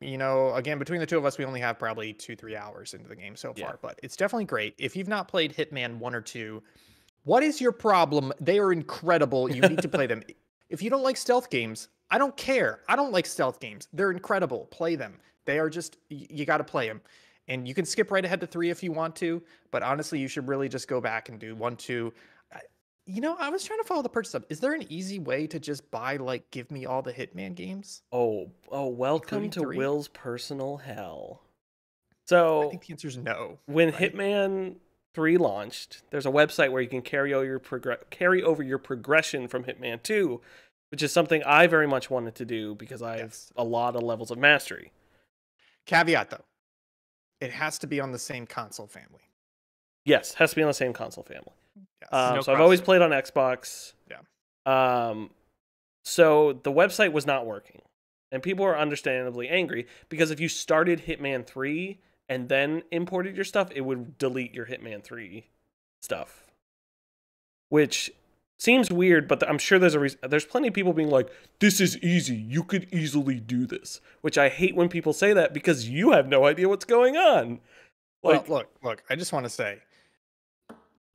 you know, again, between the two of us, we only have probably two, three hours into the game so Yeah. far, but it's definitely great. If you've not played Hitman 1 or 2, what is your problem? They are incredible. You need to play them. (laughs) If you don't like stealth games, I don't care. I don't like stealth games. They're incredible. Play them. They are just, you got to play them. And you can skip right ahead to 3 if you want to, but honestly, you should really just go back and do 1, 2. You know, I was trying to follow the purchase up. Is there an easy way to just buy, like, give me all the Hitman games? Oh, oh, welcome to three? Will's personal hell. So I think the answer is no. when right? Hitman 3 launched, there's a website where you can carry over your progr- carry over your progression from Hitman 2, which is something I very much wanted to do because I have Yes. a lot of levels of mastery. Caveat though, it has to be on the same console family. Yes, has to be on the same console family. Yes. Um, No so I've always crossover. played on Xbox. Yeah. Um, so the website was not working, and people were understandably angry because if you started Hitman Three and then imported your stuff, it would delete your Hitman Three stuff, which seems weird. But I'm sure there's a reason. There's plenty of people being like, "This is easy. You could easily do this," which I hate when people say that because you have no idea what's going on. Like, well, look, look. I just want to say,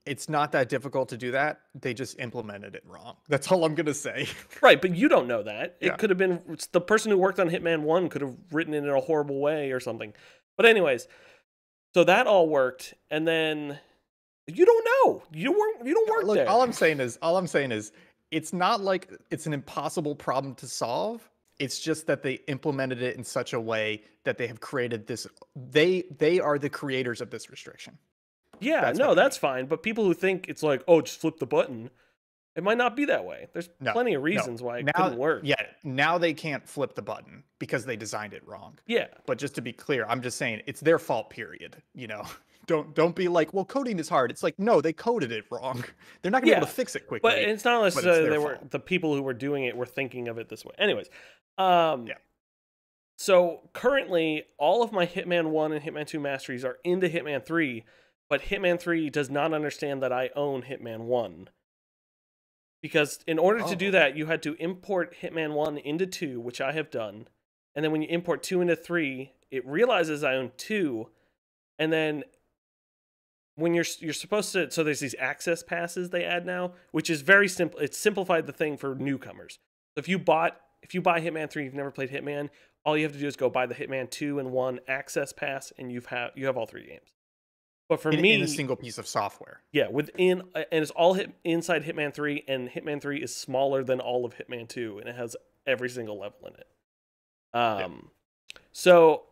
it's not that difficult to do that. They just implemented it wrong. (laughs) That's all I'm gonna say. Right, but you don't know that. It Yeah. could have been the person who worked on Hitman 1 could have written it in a horrible way or something. But anyways, so that all worked and then you don't know. You weren't you don't uh, work look, there. all I'm saying is, all I'm saying is, it's not like it's an impossible problem to solve. It's just that they implemented it in such a way that they have created this. They they are the creators of this restriction. yeah, that's no, that's fine, but people who think it's like, "Oh, just flip the button." It might not be that way. There's No, plenty of no. reasons why it now, couldn't work. Yeah, now they can't flip the button because they designed it wrong. Yeah. But just to be clear, I'm just saying it's their fault. Period. You know, (laughs) don't don't be like, well, coding is hard. It's like, no, they coded it wrong. (laughs) (laughs) They're not gonna be able to fix it quickly. But it's not necessarily their they were the people who were doing it were thinking of it this way. Anyways, um, Yeah. So currently, all of my Hitman One and Hitman Two masteries are into Hitman Three, but Hitman Three does not understand that I own Hitman One. Because in order to do Oh. that, you had to import Hitman One into Two, which I have done, and then when you import Two into Three, it realizes I own Two, and then when you're you're supposed to so there's these access passes they add now, which is very simple. It's simplified the thing for newcomers. If you bought if you buy Hitman 3, you've never played Hitman, all you have to do is go buy the Hitman 2 and 1 access pass and you've have you have all three games. But for in, me, in a single piece of software. yeah, within uh, and it's all hit inside Hitman 3 and Hitman 3 is smaller than all of Hitman 2 and it has every single level in it. Um so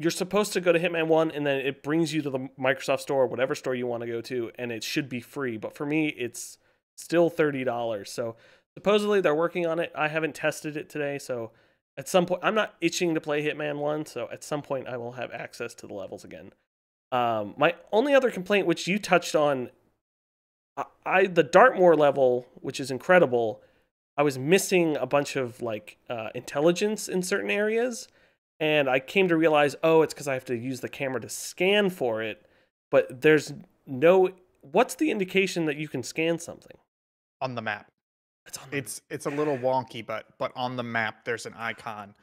you're supposed to go to Hitman 1 and then it brings you to the Microsoft store, whatever store you want to go to and it should be free, but for me it's still $30. So supposedly they're working on it. I haven't tested it today, so at some point I'm not itching to play Hitman 1, so at some point I will have access to the levels again. Um, my only other complaint, which you touched on, I, I the Dartmoor level, which is incredible, I was missing a bunch of like uh, intelligence in certain areas, and I came to realize, oh, it's because I have to use the camera to scan for it, but there's no. What's the indication that you can scan something? on the map. It's the It's it's a little wonky, but but on the map there's an icon,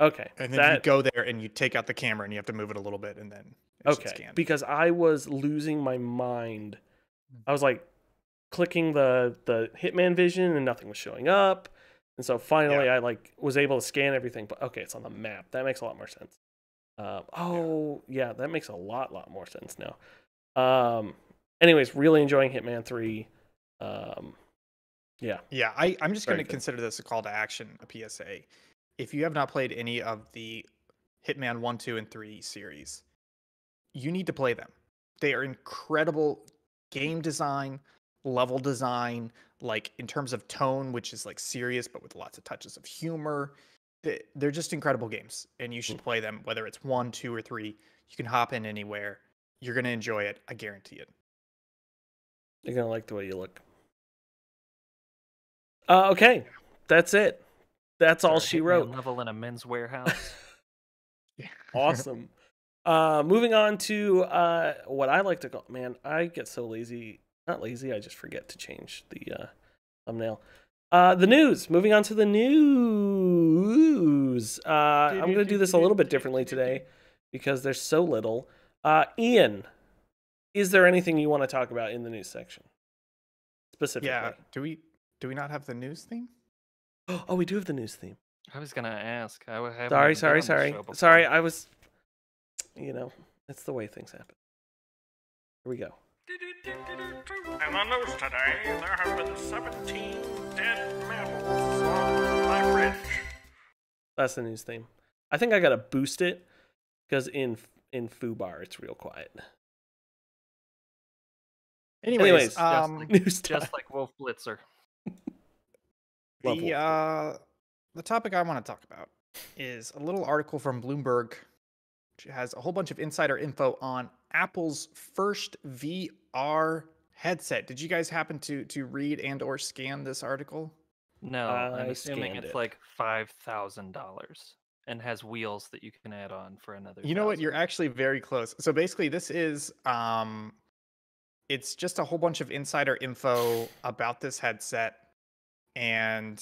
okay. and then you go there and you take out the camera and you have to move it a little bit, and then okay because i was losing my mind Mm. i was like clicking the the hitman vision and nothing was showing up and so finally Yeah. i like was able to scan everything but okay it's on the map. That makes a lot more sense. Um, oh yeah that makes a lot lot more sense now. Um anyways really enjoying hitman 3 um yeah. Yeah, I, I'm just going to consider this a call to action, a PSA. If you have not played any of the Hitman 1, 2, and 3 series, you need to play them. They are incredible game design, level design, like in terms of tone, which is like serious but with lots of touches of humor. They- They're just incredible games, and you should play them, whether it's 1, 2, or 3. You can hop in anywhere. You're going to enjoy it. I guarantee it. you're gonna like the way you look uh, okay that's it that's all she wrote Level in a men's warehouse. (laughs) awesome. Uh, moving on to uh, what I like to call. Man, I get so lazy. Not lazy. I just forget to change the uh, thumbnail. Uh, the news. Moving on to the news. Uh, I'm going to do this a little bit differently today because there's so little. Uh, Ian, is there anything you want to talk about in the news section specifically? Yeah. Do we do we not have the news theme? Oh, we do have the news theme. I was gonna ask. I w- haven't Sorry, sorry, been on this sorry. Sorry, I was. You know, it's the way things happen. Here we go. In the news today, there have been 17 dead mammals on my fridge. That's the news theme. I think I gotta boost it because in in Fubar it's real quiet. Anyways, Anyways, just um, like- News time. Just like Wolf Blitzer. (laughs) The Wolf. uh, the topic I want to talk about is a little article from Bloomberg, which has a whole bunch of insider info on Apple's first VR headset. Did you guys happen to to read and or scan this article? No, I I'm assuming it's it. like five thousand dollars and has wheels that you can add on for another. You know what? You're actually very close. So basically, this is um, it's just a whole bunch of insider info about this headset, and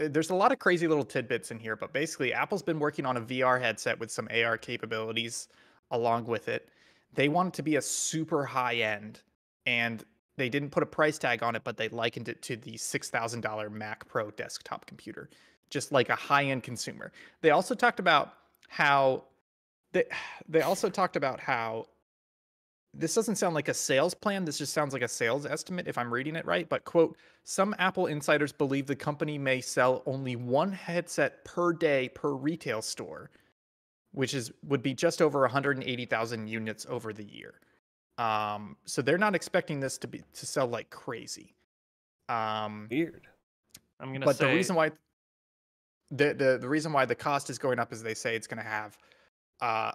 uh, there's a lot of crazy little tidbits in here. But basically, Apple's been working on a VR headset with some AR capabilities along with it. They want it to be a super high end, and they didn't put a price tag on it, but they likened it to the six thousand dollar Mac Pro desktop computer, just like a high end consumer. They also talked about how they (sighs) they also talked about how this doesn't sound like a sales plan this just sounds like a sales estimate if i'm reading it right but quote some apple insiders believe the company may sell only one headset per day per retail store which is would be just over 180,000 units over the year um so they're not expecting this to be to sell like crazy. Um Weird. I'm gonna but say the reason why the, the the reason why the cost is going up is they say it's going to have uh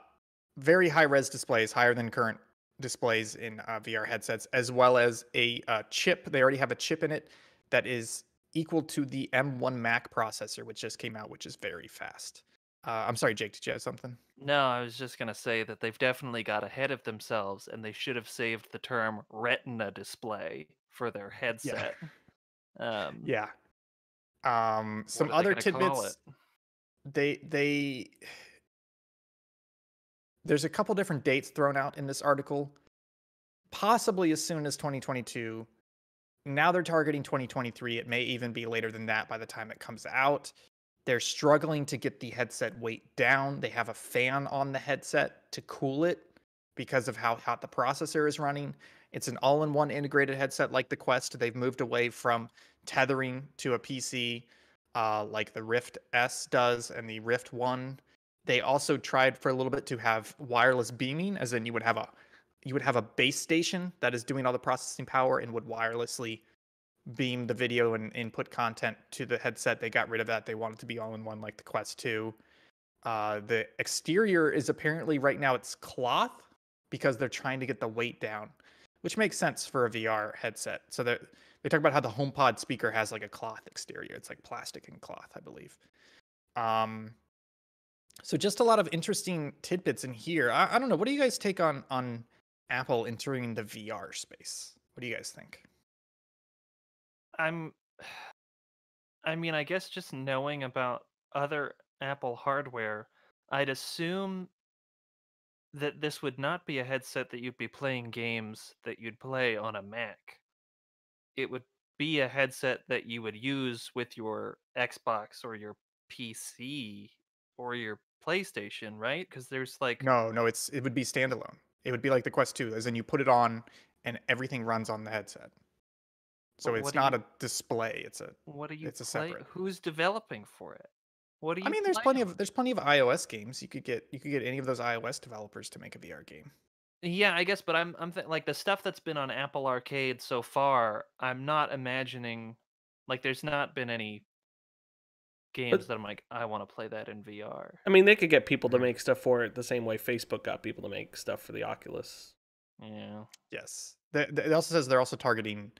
very high res displays higher than current displays in uh, VR headsets as well as a uh, chip. They already have a chip in it that is equal to the M1 Mac processor which just came out which is very fast uh, I'm sorry Jake did you have something No, I was just gonna say that they've definitely got ahead of themselves, and they should have saved the term Retina display for their headset. (laughs) Um, yeah um some what are they other tidbits they they (sighs) there's a couple different dates thrown out in this article. Possibly as soon as 2022. Now they're targeting 2023. It may even be later than that by the time it comes out. They're struggling to get the headset weight down. They have a fan on the headset to cool it because of how hot the processor is running. It's an all in one integrated headset like the Quest. They've moved away from tethering to a PC uh, like the Rift S does and the Rift 1. They also tried for a little bit to have wireless beaming, as in you would have a you would have a base station that is doing all the processing power and would wirelessly beam the video and input content to the headset. They got rid of that. They wanted to be all in one like the Quest 2. Uh, the exterior is apparently right now it's cloth because they're trying to get the weight down, which makes sense for a VR headset. So they they talk about how the HomePod speaker has like a cloth exterior. It's like plastic and cloth, I believe. Um, so just a lot of interesting tidbits in here. I, I don't know. What do you guys take on on Apple entering the VR space? What do you guys think? I'm (sighs) I mean, I guess just knowing about other Apple hardware, I'd assume that this would not be a headset that you'd be playing games that you'd play on a Mac. It would be a headset that you would use with your Xbox or your PC or your PlayStation, right? Because there's like No, no, it's it would be standalone. It would be like the Quest 2, as in you put it on and everything runs on the headset. So But it's not you- a display. It's a. what are you it's a play- separate- Who's developing for it? What do you I mean, there's plenty of there's plenty of iOS games. You could get you could get any of those iOS developers to make a VR game. Yeah, I guess, but I'm I'm th- like the stuff that's been on Apple Arcade so far. I'm not imagining like there's not been any games that I'm like I want to play that in VR. I mean, they could get people to make stuff for it the same way Facebook got people to make stuff for the Oculus. Yeah, Yes. It also says they're also targeting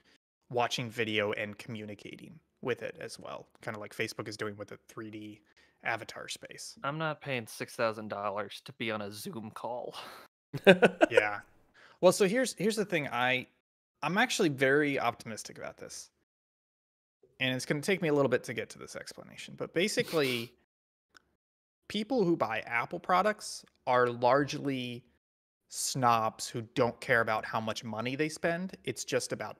watching video and communicating with it as well, kind of like Facebook is doing with the 3D avatar space. I'm not paying six thousand dollars to be on a Zoom call. (laughs) yeah. Well, so here's here's the thing. I I'm actually very optimistic about this. And it's going to take me a little bit to get to this explanation, but basically people who buy Apple products are largely snobs who don't care about how much money they spend. It's just about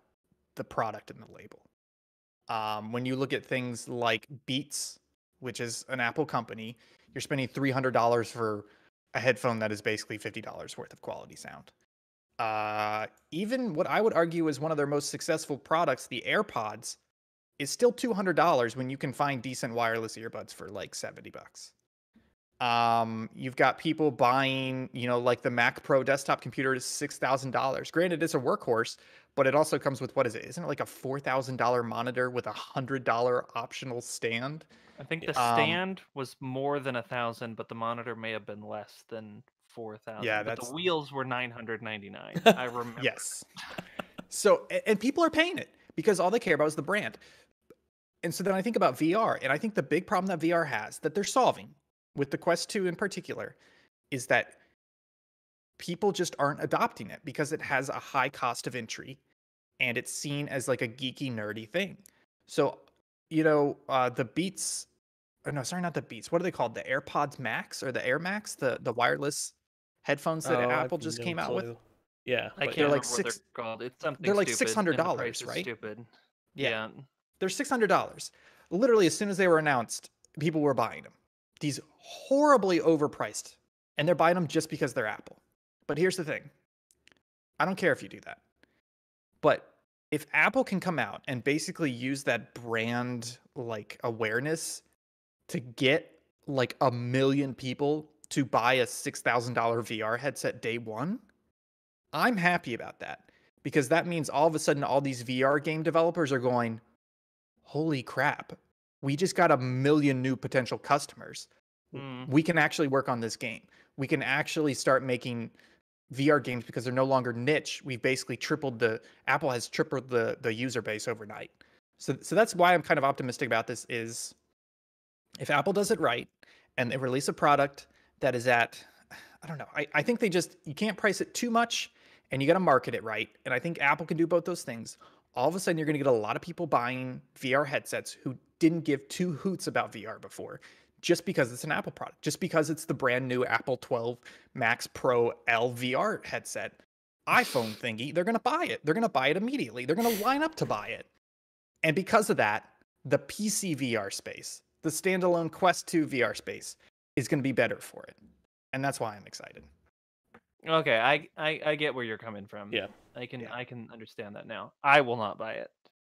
the product and the label. Um, when you look at things like Beats, which is an Apple company, you're spending $300 for a headphone that is basically $50 worth of quality sound. Uh, even what I would argue is one of their most successful products, the AirPods, is still $200 when you can find decent wireless earbuds for like 70 bucks. Um, you've got people buying, you know, like the Mac Pro desktop computer is $6,000. Granted, it's a workhorse, but it also comes with what is it? Isn't it like a $4,000 monitor with a $100 optional stand? I think the Um, stand was more than a thousand, but the monitor may have been less than four thousand. Yeah, but the wheels were nine hundred ninety nine. (laughs) I remember. Yes. So, and people are paying it because all they care about is the brand. And so then I think about VR, and I think the big problem that VR has that they're solving with the Quest 2 in particular is that people just aren't adopting it because it has a high cost of entry and it's seen as like a geeky, nerdy thing. So, you know, uh, the Beats, or no, sorry, not the Beats. What are they called? The AirPods Max or the Air Max, the the wireless headphones that Oh, Apple just no came out with. clue. Yeah, I can't they're like six- they're called. It's something. they're like stupid, and the $600, right? Stupid. Yeah. yeah. They're six hundred dollars. Literally, as soon as they were announced, people were buying them. These horribly overpriced, and they're buying them just because they're Apple. But here's the thing: I don't care if you do that. But if Apple can come out and basically use that brand like awareness to get like a million people to buy a six thousand dollar VR headset day one, I'm happy about that because that means all of a sudden all these VR game developers are going, holy crap, we just got a million new potential customers. Mm. We can actually work on this game. We can actually start making VR games because they're no longer niche. We've basically tripled the Apple has tripled the the user base overnight. So so that's why I'm kind of optimistic about this is if Apple does it right and they release a product that is at I don't know. I, I think they just you can't price it too much and you got to market it right. And I think Apple can do both those things. All of a sudden, you're going to get a lot of people buying VR headsets who didn't give two hoots about VR before, just because it's an Apple product, just because it's the brand new Apple 12 Max Pro LVR headset, iPhone thingy, they're going to buy it. They're going to buy it immediately. They're going to line up to buy it. And because of that, the PC VR space, the standalone Quest 2 VR space is going to be better for it. And that's why I'm excited. Okay, I, I I get where you're coming from. Yeah. I can Yeah. I can understand that now. I will not buy it,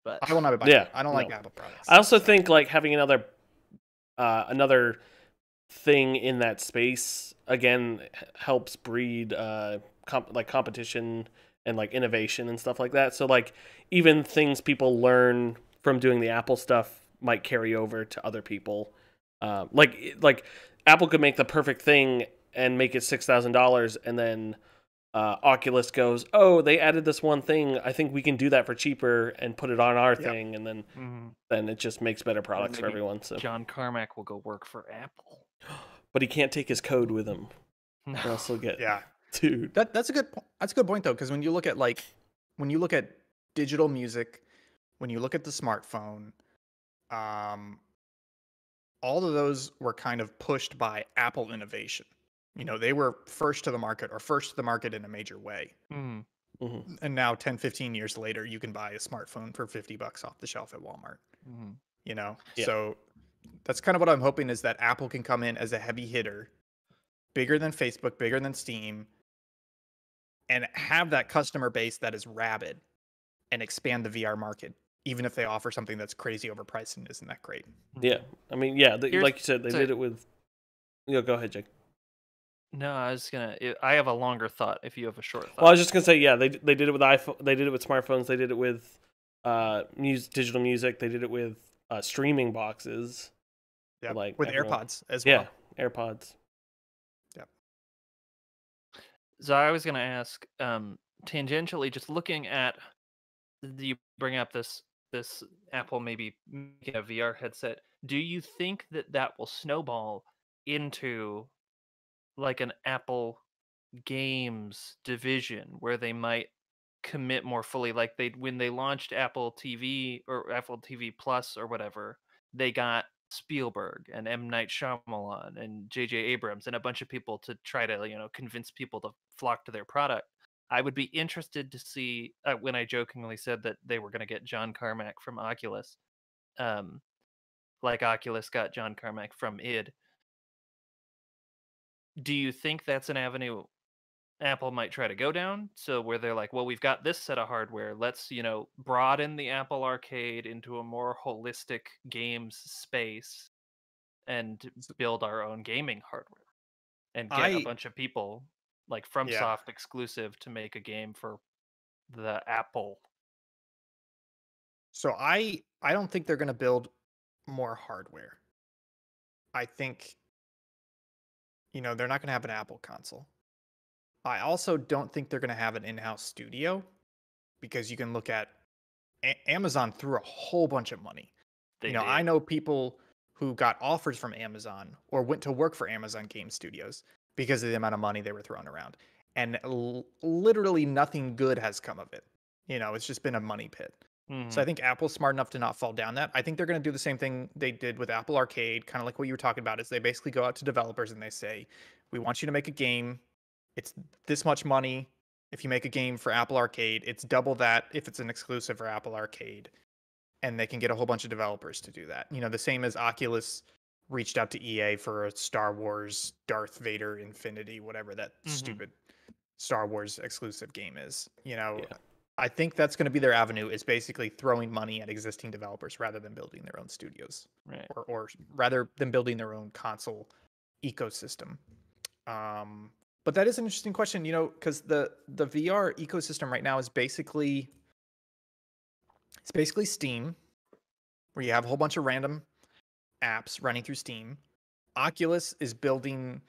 but I will not buy Yeah, it. I don't like. Apple products. I also so- think like having another uh, another thing in that space again helps breed uh, comp- like competition and like innovation and stuff like that. So like even things people learn from doing the Apple stuff might carry over to other people. Um, like like Apple could make the perfect thing and make it six thousand dollars, and then uh, Oculus goes, "Oh, they added this one thing. I think we can do that for cheaper and put it on our Yep. thing." And then Mhm. then it just makes better products for everyone. So, John Carmack will go work for Apple. (gasps) but he can't take his code with him, No. (laughs) or else he'll get Yeah. (laughs) dude. That that's a good po- that's a good point though because when you look at like when you look at digital music, when you look at the smartphone, um, all of those were kind of pushed by Apple innovation. You know, they were first to the market or first to the market in a major way. Mhm. Mhm. And now 10, 15 years later, you can buy a smartphone for 50 bucks off the shelf at Walmart, Mhm. you know? Yeah. So that's kind of what I'm hoping is that Apple can come in as a heavy hitter, bigger than Facebook, bigger than Steam, and have that customer base that is rabid and expand the VR market, even if they offer something that's crazy overpriced and isn't that great. Yeah, I mean, yeah, they, like you said, they so- did it with. You know, go ahead, Jake. No, I was gonna. i I have a longer thought. If you have a short thought. Well, I was just gonna say, yeah, they they did it with iPhone. They did it with smartphones. They did it with uh, music, digital music. They did it with uh, streaming boxes. Yeah. Like with everyone- AirPods as well. Yeah, AirPods. Yeah. So I was going to ask, um, tangentially, just looking at you bring up this this Apple maybe making a VR headset. Do you think that that will snowball into like an Apple games division where they might commit more fully? Like they when they launched Apple TV or Apple TV Plus or whatever, they got Spielberg and M Night Shyamalan and J.J. Abrams and a bunch of people to try to you know convince people to flock to their product. I would be interested to see uh, when I jokingly said that they were going to get John Carmack from Oculus, um, like Oculus got John Carmack from id. Do you think that's an avenue Apple might try to go down? So where they're like, well, we've got this set of hardware. Let's you know broaden the Apple Arcade into a more holistic games space and build our own gaming hardware and get a I- bunch of people like FromSoft Yeah. exclusive to make a game for the Apple. So I I don't think they're going to build more hardware. I think you know, they're not going to have an Apple console. I also don't think they're going to have an in-house studio because you can look at A- Amazon threw a whole bunch of money. They you know, I know people who got offers from Amazon or went to work for Amazon Game Studios because of the amount of money they were throwing around. And l- literally nothing good has come of it. You know, it's just been a money pit. So Mhm. I think Apple's smart enough to not fall down that. I think they're going to do the same thing they did with Apple Arcade, kind of like what you were talking about. Is they basically go out to developers and they say, "We want you to make a game. It's this much money. If you make a game for Apple Arcade, it's double that if it's an exclusive for Apple Arcade." And they can get a whole bunch of developers to do that. You know, the same as Oculus reached out to EA for a Star Wars Darth Vader Infinity, whatever that Mhm. stupid Star Wars exclusive game is. You know, Yeah. I think that's going to be their avenue is basically throwing money at existing developers rather than building their own studios right. or, or rather than building their own console ecosystem. Um, but that is an interesting question, you know, because the the VR ecosystem right now is basically it's basically Steam, where you have a whole bunch of random apps running through Steam. Oculus is building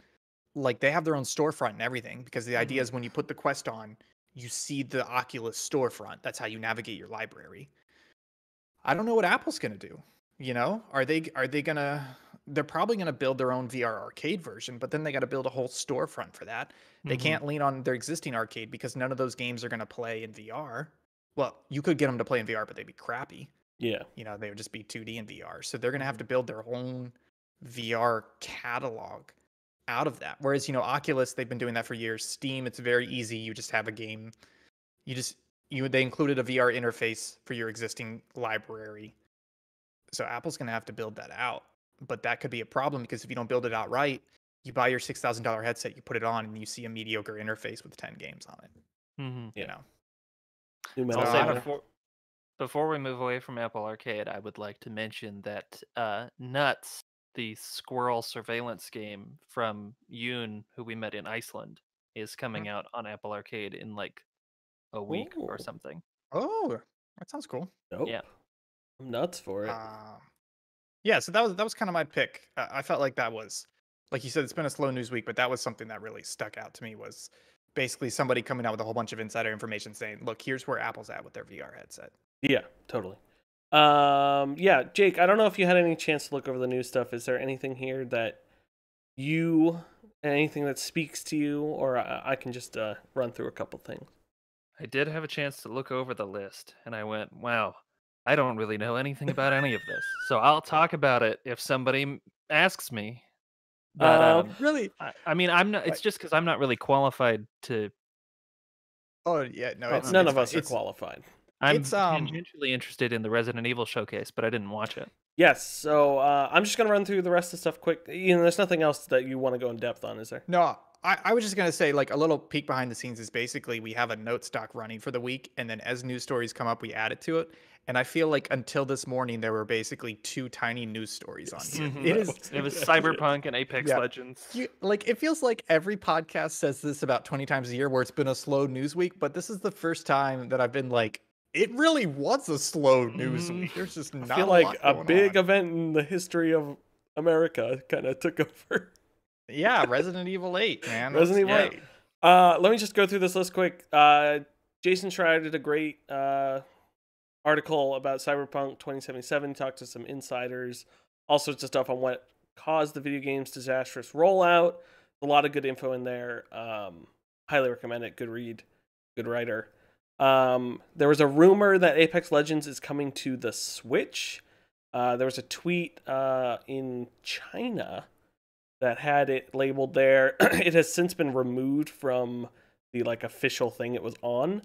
like they have their own storefront and everything because the idea Mhm. is when you put the Quest on, you see the Oculus storefront. That's how you navigate your library. I don't know what Apple's going to do. You know, are they are they going to they're probably going to build their own VR arcade version, but then they got to build a whole storefront for that. They Mhm. can't lean on their existing arcade because none of those games are going to play in VR. Well, you could get them to play in VR, but they'd be crappy. Yeah, You know, they would just be 2D in VR. So they're going to have to build their own VR catalog out of that. Whereas, you know, Oculus, they've been doing that for years. Steam, it's very easy. You just have a game. You just you they included a VR interface for your existing library. So Apple's going to have to build that out. But that could be a problem because if you don't build it out right, you buy your $6,000 headset, you put it on and you see a mediocre interface with 10 games on it, Mm-hmm. you Yeah. know. New So I'll say before before we move away from Apple Arcade, I would like to mention that uh, Nuts, the squirrel surveillance game from Yoon, who we met in Iceland, is coming out on Apple Arcade in like a week or something. Oh, that sounds cool. Nope. Yeah. I'm nuts for it. Uh, yeah, so that was that was kind of my pick. Uh, I felt like that was, like you said, it's been a slow news week, but that was something that really stuck out to me. Was basically somebody coming out with a whole bunch of insider information saying, "Look, here's where Apple's at with their VR headset." Yeah, totally. Um, yeah, Jake, I don't know if you had any chance to look over the new stuff. Is there anything here that you, anything that speaks to you, or I, I can just uh, run through a couple things? I did have a chance to look over the list, and I went, "Wow, I don't really know anything about any of this." So I'll talk about it if somebody asks me. But Um, um, Really? I, I mean, I'm not. It's just because I'm not really qualified to. Oh yeah, no, Oh, it's, none it's of fine. us are It's- qualified. I'm It's, um, tangentially interested in the Resident Evil showcase, but I didn't watch it. Yes, so uh, I'm just gonna run through the rest of the stuff quick. You know, there's nothing else that you want to go in depth on, is there? No, I, I was just gonna say like a little peek behind the scenes is basically we have a note stock running for the week, and then as news stories come up, we add it to it. And I feel like until this morning, there were basically two tiny news stories on here. Mhm. It That is was- It was Cyberpunk and Apex Yeah. Legends. you, like it feels like every podcast says this about 20 times a year where it's been a slow news week, but this is the first time that I've been like, it really was a slow news Mhm. week. There's just not I feel a like lot a big on. event in the history of America kind of took (laughs) over. yeah, Resident Evil 8, man. Resident Let's- Evil 8. Uh, let me just go through this list quick. Uh, Jason Schreier did a great uh, article about Cyberpunk 2077. Talked to some insiders, all sorts of stuff on what caused the video game's disastrous rollout. A lot of good info in there. Um, highly recommend it. Good read. Good writer. Um, there was a rumor that Apex Legends is coming to the Switch. Uh, there was a tweet uh, in China that had it labeled there. (clears throat) it has since been removed from the like official thing it was on.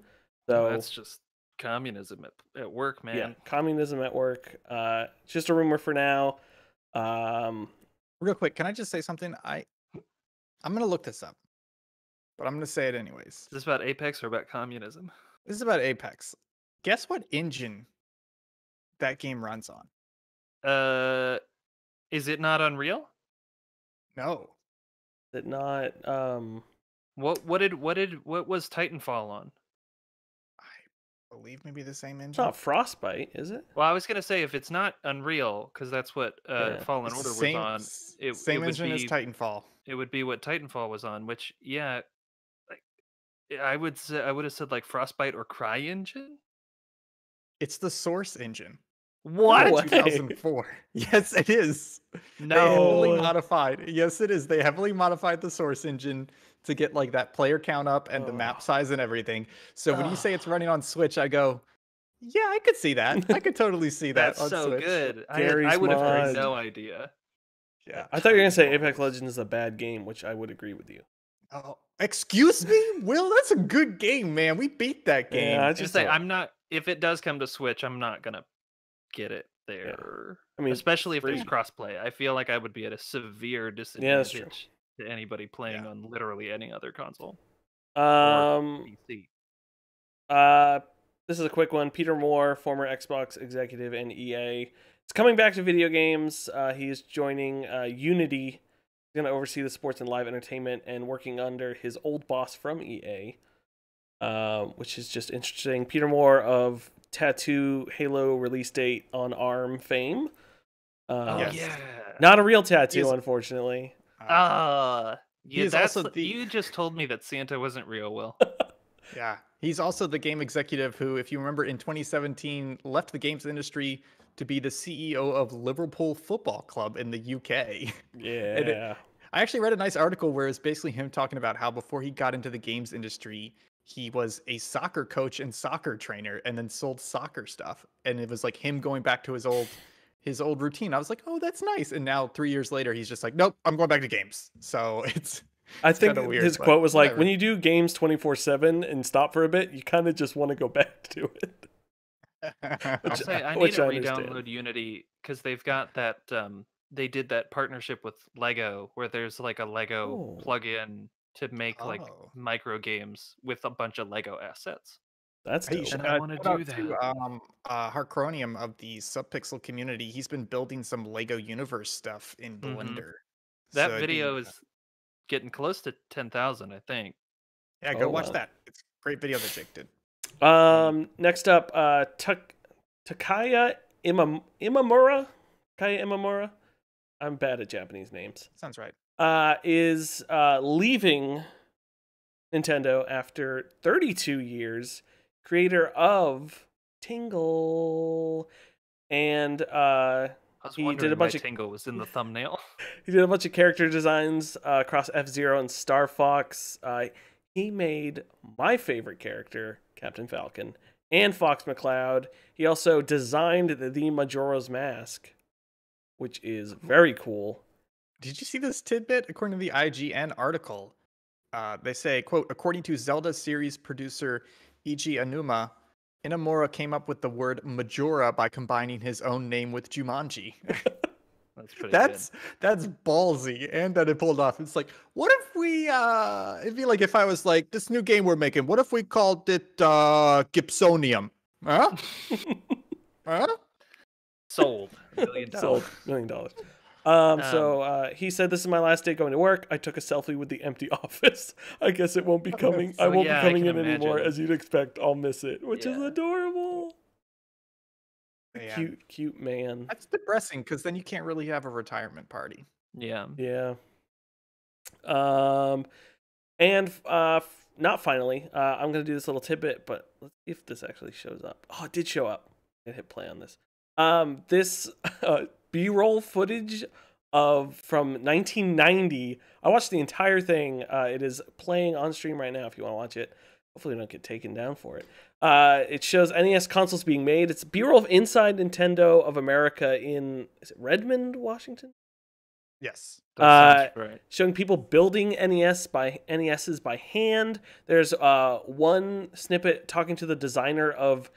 So that's just communism at, at work, man. yeah, communism at work. Uh, it's just a rumor for now. Um, Real quick, can I just say something? I I'm gonna look this up, but I'm gonna say it anyways. Is this about Apex or about communism? This is about Apex. Guess what engine that game runs on? Uh, is it not Unreal? No. is it not um, What what did what did what was Titanfall on? I believe maybe the same engine. it's engine. not Frostbite, is it? Well, I was gonna say if it's not Unreal, because that's what uh, Yeah. Fallen It's the Order was on. s- it- same it would engine as Titanfall. It would be what Titanfall was on, which yeah, like Eh, I would say I would have said like Frostbite or Cry Engine. It's the Source engine. What? (laughs) way. 2004. Yes, it is. They No. heavily modified. Yes, it is. They heavily modified the Source engine to get like that player count up and the map size and everything. So when you say it's running on Switch, I go, yeah, I could see that. I could totally see that That's on so Switch. good. I, Gary's I would have had no idea. Yeah. I thought you were gonna say Apex Legends is a bad game, which I would agree with you. Oh, excuse me, Will. That's a good game, man. We beat that game. Yeah, I Just just say I'm not. If it does come to Switch, I'm not gonna get it there. I mean, especially if there's crossplay. I feel like I would be at a severe disadvantage true. to anybody playing on literally any other console. Um, PC. Uh, this is a quick one. Peter Moore, former Xbox executive and EA, is coming back to video games. Uh, he is joining uh, Unity. He's going to oversee the sports and live entertainment and working under his old boss from EA, um, which is just interesting. Peter Moore of Tattoo Halo release date on ARM fame. Uh, Oh yes. yeah. Not a real tattoo, He's- unfortunately. Uh, Ah. yeah, is that's also the- the- you just told me that Santa wasn't real, Will. (laughs) Yeah. He's also the game executive who, if you remember, in 2017 left the games industry to be the CEO of Liverpool Football Club in the UK. (laughs) Yeah. I actually read a nice article where it's basically him talking about how before he got into the games industry, he was a soccer coach and soccer trainer and then sold soccer stuff. And it was like him going back to his old his old routine. I was like, oh, that's nice. And now three years later, he's just like, nope, I'm going back to games. So (laughs) it's I think weird, his quote was like, whatever. "When you do games twenty four seven and stop for a bit, you kind of just want to go (laughs) back to it." I'll (laughs) Which- say I need to I re-download understand. Unity because they've got that. Um, they did that partnership with Lego where there's like a Lego Oh. plugin to make like Oh. micro games with a bunch of Lego assets. That's Hey, dope. And shout I wanna shout out do to, that. um, uh, Harcronium of the Subpixel community. He's been building some Lego Universe stuff in Mhm. Blender. That So it'd be, video uh, is getting close to ten thousand, I think. yeah, go Oh, watch wow. that. It's a great video that Jake did. Um, next up, uh, Tak- Takaya Imam- Imamura. Takaya Imamura. I'm bad at Japanese names. Sounds right. Uh, is uh leaving Nintendo after 32 years. Creator of Tingle, and uh, He did a bunch of- Tingle was in the thumbnail. (laughs) He did a bunch of character designs uh, across F Zero and Star Fox. Uh, he made my favorite character, Captain Falcon, and Fox McCloud. He also designed the, the Majora's Mask, which is very cool. Did you see this tidbit? According to the IGN article, uh, they say, "quote According to Zelda series producer Eiji Aonuma, Imamura came up with the word Majora by combining his own name with Jumanji." (laughs) That's pretty that's that's ballsy, and that it pulled off. It's like, what if we? uh It'd be like if I was like, this new game we're making. What if we called it uh Gibsonium? Huh? (laughs) huh? good. Sold. A million Sold dollars. million dollars. Um, so uh, he said, "This is my last day going to work. I took a selfie with the empty (laughs) office. I guess it won't be (laughs) coming. I won't yeah, be coming can in anymore, as you'd expect. I'll miss it, which is adorable. Yeah. Cute, cute man. That's depressing because then you can't really have a retirement party. Yeah. Yeah. Um, and uh, f- not finally. Uh, I'm gonna do this little tidbit, but let's see if this actually shows up. Oh, it did show up. I hit play on this. Um, this (laughs) uh, B-roll footage of from 1990. I watched the entire thing. Uh, it is playing on stream right now. If you want to watch it, hopefully, we don't get taken down for it. Uh, it shows NES consoles being made. It's B-roll of inside Nintendo of America in is it Redmond, Washington Yes. Sounds right. showing people building NES by NESs by hand. There's uh one snippet talking to the designer of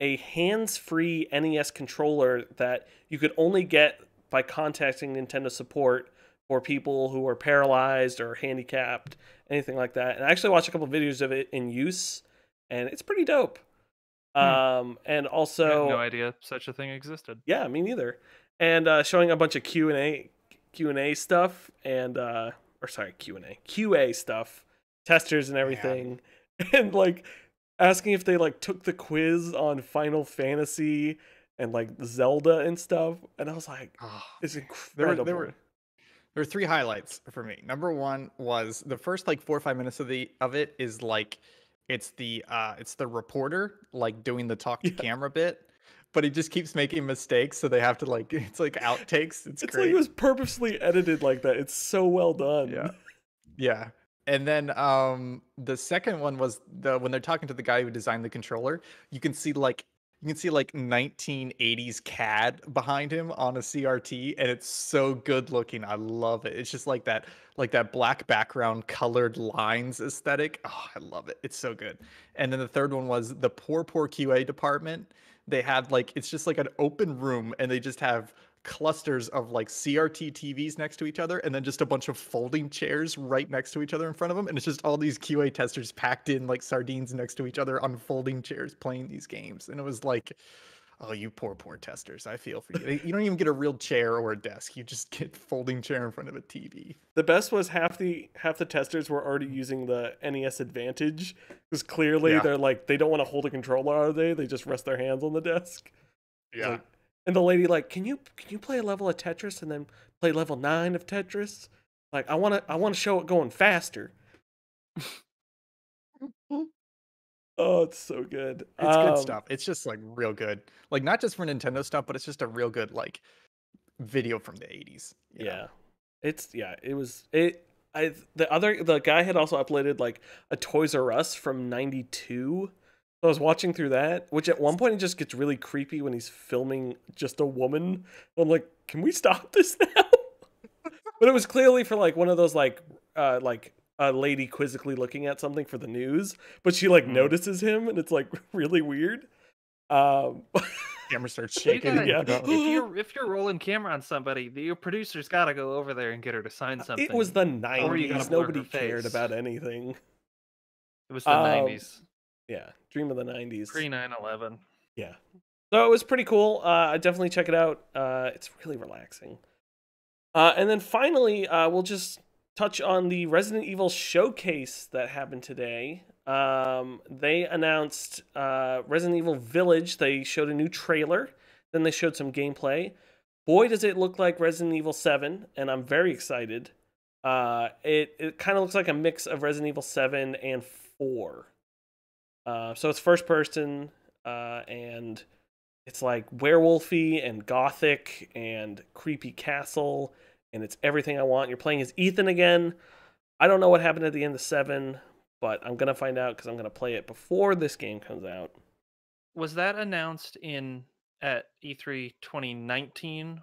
a hands-free NES controller that you could only get by contacting Nintendo support for people who are paralyzed or handicapped, anything like that. And I actually watched a couple videos of it in use, and it's pretty dope. Um, and I also had no idea such a thing existed. yeah, me neither. And uh, showing a bunch of Q and A, Q and A stuff, and uh, or sorry, Q and A, QA stuff, testers and everything, (laughs) and like asking if they like took the quiz on Final Fantasy and like Zelda and stuff. And I was like, Oh, it's there incredible. were, there were there were three highlights for me. Number one was the first like four or five minutes of the of it is like it's the uh it's the reporter like doing the talk to Yeah. camera bit, but he just keeps making mistakes, so they have to like (laughs) it's like outtakes. It's, It's great. like it was purposely edited like that. It's so well done. Yeah. (laughs) Yeah. And then um the second one was the when they're talking to the guy who designed the controller, you can see like you can see like 1980s CAD behind him on a CRT and it's so good looking. I love it. It's just like that like that black background colored lines aesthetic. Oh, I love it. It's so good. And then the third one was the poor poor QA department. They had like it's just like an open room and they just have clusters of like CRT TVs next to each other and then just a bunch of folding chairs right next to each other in front of them and it's just all these QA testers packed in like sardines next to each other on folding chairs playing these games and it was like oh you poor poor testers I feel for you you don't even get a real chair or a desk you just get folding chair in front of a TV The best was half the half the testers were already using the NES Advantage because clearly Yeah. they're like they don't want to hold a controller all day. They just rest their hands on the desk. yeah Like, and the lady like, can you can you play a level of Tetris and then play level nine of Tetris? Like I want to I want to show it going faster. oh, it's so good. It's good Um, stuff. It's just like real good. Like not just for Nintendo stuff, but it's just a real good like video from the 80s. you know? Yeah, it's yeah. It was it. I the other the guy had also uploaded like a Toys R Us from '92, So I was watching through that, which at one point it just gets really creepy when he's filming just a woman. I'm like, can we stop this (laughs) now? but it was clearly for like one of those like uh like a lady quizzically looking at something for the news, but she like Mm. notices him and it's like (laughs) really weird. Um (laughs) Camera starts You shaking. gotta- Yeah. if you're if you're rolling camera on somebody, the, your producer's got to go over there and get her to sign something. it was the Or you gotta 90s. Nobody cared about anything. It was the um, 90s, Yeah, dream of the 90s. pre 9/11. Yeah. So it was pretty cool. Uh, definitely check it out. Uh, it's really relaxing. Uh, and then finally, uh, we'll just touch on the Resident Evil showcase that happened today. Um, they announced uh, Resident Evil Village. They showed a new trailer. Then they showed some gameplay. Boy, does it look like Resident Evil 7, and I'm very excited. Uh, it it kind of looks like a mix of Resident Evil 7 and 4. Uh, so it's first person, uh, and it's like werewolfy and gothic and creepy castle, and it's everything I want. You're playing as Ethan again. I don't know what happened at the end of seven, but I'm gonna find out because I'm gonna play it before this game comes out. Was that announced in at E E3 2019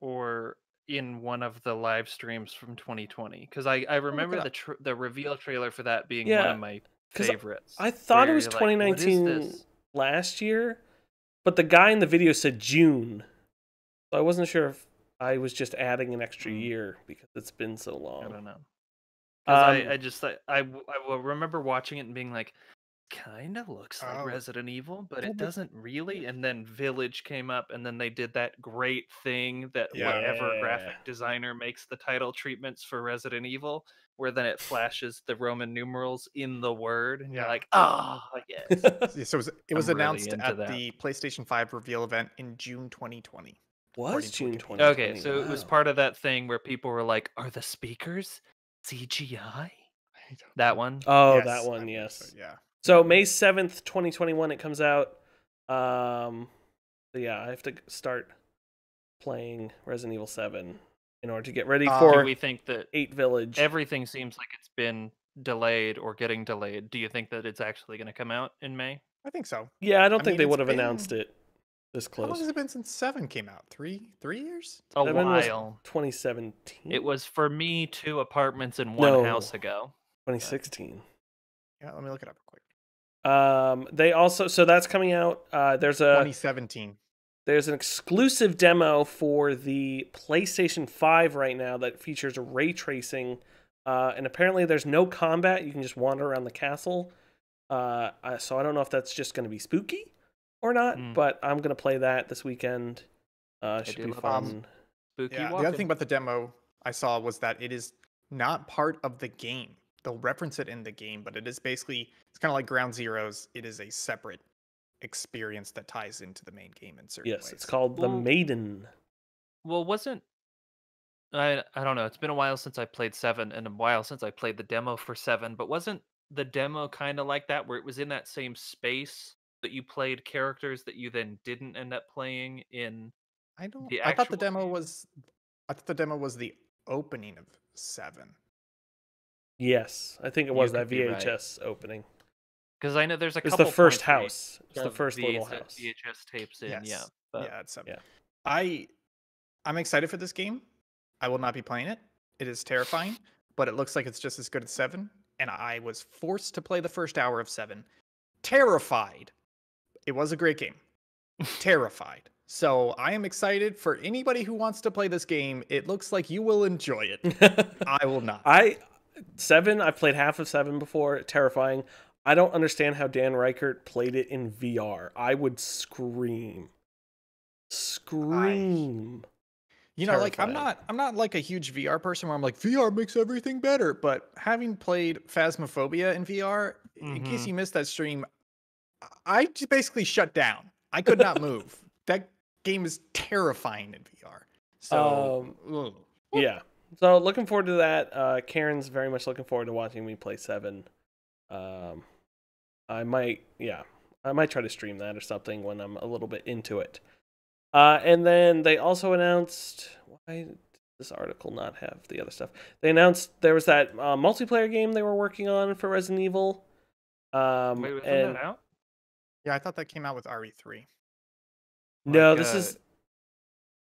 or in one of the live streams from 2020? Because I, I remember up. the tr- the reveal trailer for that being one Yeah, of my favorites. I thought it was you're like, 2019 last year, but the guy in the video said June, so I wasn't sure if I was just adding an extra Hmm. year because it's been so long. I don't know. Um, I, I just I I remember watching it and being like, kind of looks like Oh. Resident Evil, but Well, it doesn't really. And then Village came up, and then they did that great thing that Yeah. whatever graphic designer makes the title treatments for Resident Evil, where then it flashes the Roman numerals in the word, and you're like, ah, yes. (laughs) Yeah, so it was, it was I'm really announced at that. the PlayStation 5 reveal event in June 2020. was June Wikipedia. 2020. okay, so it was part of that thing where people were like, are the speakers CGI? That one. Oh, Yes, that I one, yes. so, yeah. So May seventh, twenty twenty one, it comes out. Um, so yeah, I have to start playing Resident Evil Seven in order to get ready Uh, Do for we think that Eight Village. everything seems like it's been delayed or getting delayed. Do you think that it's actually going to come out in May? I think so. yeah, I don't I think mean, they would have been- announced it this close. How long has it been since 7 came out? Three three years? A Seven while. 2017. It was for me two apartments in one house ago. 2016. Yeah, let me look it up real quick. Um, they also so that's coming out. Uh, there's a 2017. there's an exclusive demo for the PlayStation 5 right now that features ray tracing. Uh, and apparently there's no combat. You can just wander around the castle. Uh, so I don't know if that's just going to be spooky or not, Hmm. but I'm going to play that this weekend. Uh, should be fun. Um, Spooky Yeah, the other thing about the demo I saw was that it is not part of the game. They'll reference it in the game, but it is basically it's kind of like Ground Zeroes. It is a separate experience that ties into the main game in certain yes, ways. it's called The Maiden. well, wasn't I? I don't know. It's been a while since I played seven, and a while since I played the demo for seven. But wasn't the demo kind of like that, where it was in that same space that you played characters that you then didn't end up playing in? I don't. I thought the demo game? was. I thought the demo was the opening of seven. Yes, I think it You was that could be right. VHS opening. Because I know there's a It's couple. the first points where you house. It's the shove first little VHS house. VHS tapes in, Yes. yeah. But yeah, it's seven. yeah. I, I'm excited for this game. I will not be playing it. It is terrifying, but it looks like it's just as good as seven. And I was forced to play the first hour of seven. Terrified. It was a great game. (laughs) terrified. So I am excited for anybody who wants to play this game. It looks like you will enjoy it. (laughs) I will not. I seven. I've played half of seven before. Terrifying. I don't understand how Dan Reichert played it in VR. I would scream, scream. You know, like I'm not I'm not like a huge VR person where I'm like VR makes everything better, but having played Phasmophobia in VR, in case Mhm. you missed that stream, I just basically shut down. I could not move. (laughs) that game is terrifying in VR. So ugh. Yeah. So looking forward to that. Uh, Karen's very much looking forward to watching me play seven. Um, I might, yeah, I might try to stream that or something when I'm a little bit into it. Uh, and then they also announced why did this article not have the other stuff? They announced there was that uh, multiplayer game they were working on for Resident Evil. Um, Wait, wasn't and that out? Yeah, I thought that came out with E RE3. no, Like, this uh, is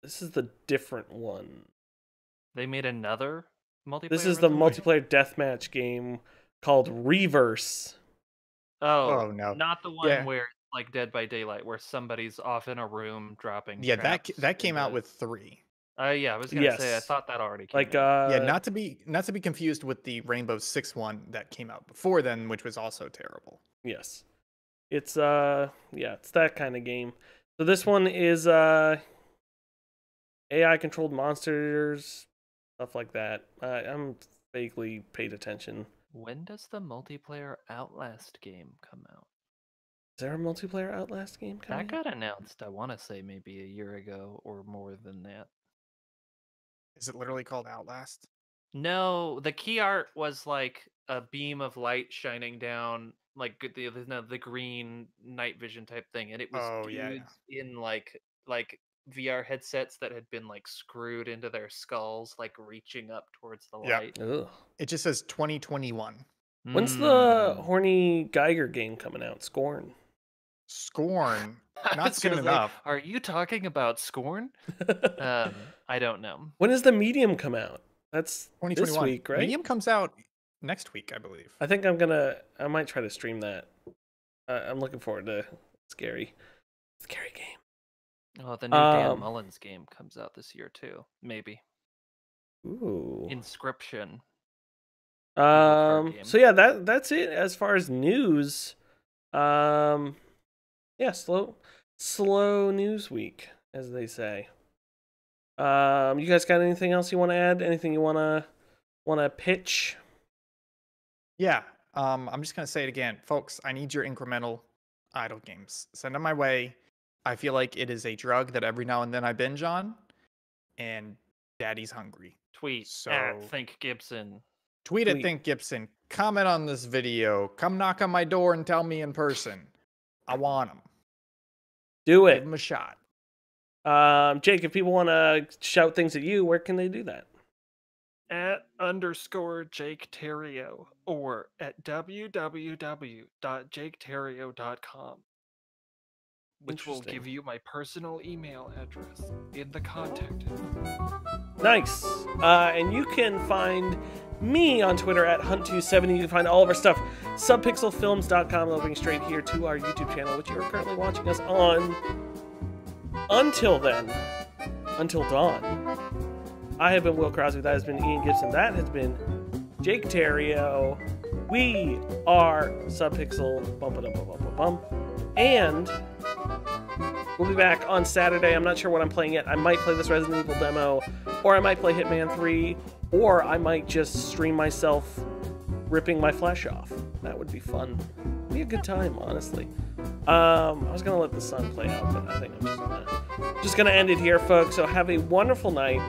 this is the different one. They made another multiplayer. This is the multiplayer deathmatch game called Re:Verse. Oh, Oh, no. not the one Yeah. where like Dead by Daylight, where somebody's off in a room dropping. Yeah, that traps that came out with three. Uh, yeah, I was gonna say I thought that already. Came Like out. uh yeah, not to be not to be confused with the Rainbow Six one that came out before then, which was also terrible. Yes. It's uh yeah, it's that kind of game. So this one is uh AI controlled monsters, stuff like that. Uh, I'm vaguely paid attention. when does the multiplayer Outlast game come out? Is there a multiplayer Outlast game coming? That got announced. I want to say maybe a year ago or more than that. Is it literally called Outlast? No, the key art was like a beam of light shining down, like the the, the green night vision type thing, and it was Oh, yeah, yeah. dudes in like like VR headsets that had been like screwed into their skulls, like reaching up towards the Yeah. light. Ugh. It just says 2021. When's the Mm. horny Giger game coming out? Scorn. Scorn. (laughs) Not was soon gonna say, enough. Are you talking about Scorn? Um, (laughs) I don't know. when does the Medium come out? That's this 2021. week, right? Medium comes out next week, I believe. I think I'm gonna. I might try to stream that. Uh, I'm looking forward to scary, scary game. Oh, the new Dan Um, Mullins game comes out this year too. Maybe Ooh. Inscription. card Um. game. So yeah, that that's it as far as news. Um. Yeah, slow, slow news week, as they say. Um. You guys got anything else you want to add? Anything you wanna wanna pitch? Yeah. Um, I'm just gonna say it again, folks. I need your incremental idle games. Send them my way. I feel like it is a drug that every now and then I binge on, and Daddy's hungry. Tweet So- at Think Gibson. Tweet at Think Gibson. Comment on this video. Come knock on my door and tell me in person. I want them. Do it. Give it. them a shot. Um. Jake, if people want to shout things at you, where can they do that? at underscore Jake Terrio or at www.jaketerrio.com, which will give you my personal email address in the contact. Nice. Uh, and you can find me on Twitter at Hunt270. You can find all of our stuff, subpixelfilms.com. Bring straight here to our YouTube channel, which you are currently watching us on. Until then, until dawn, I have been Will Crosby. That has been Ian Gibson. That has been Jake Terrio. We are Subpixel. Bump it up, bump, bump, bump. And We'll be back on Saturday. I'm not sure what I'm playing yet. I might play this Resident Evil demo, or I might play Hitman 3, or I might just stream myself ripping my flesh off. That would be fun. Be a good time, honestly. Um, I was gonna let the sun play out, but I think I'm just gonna just gonna end it here, folks. So have a wonderful night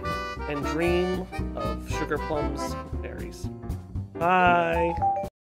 and dream of sugar plums berries. Bye.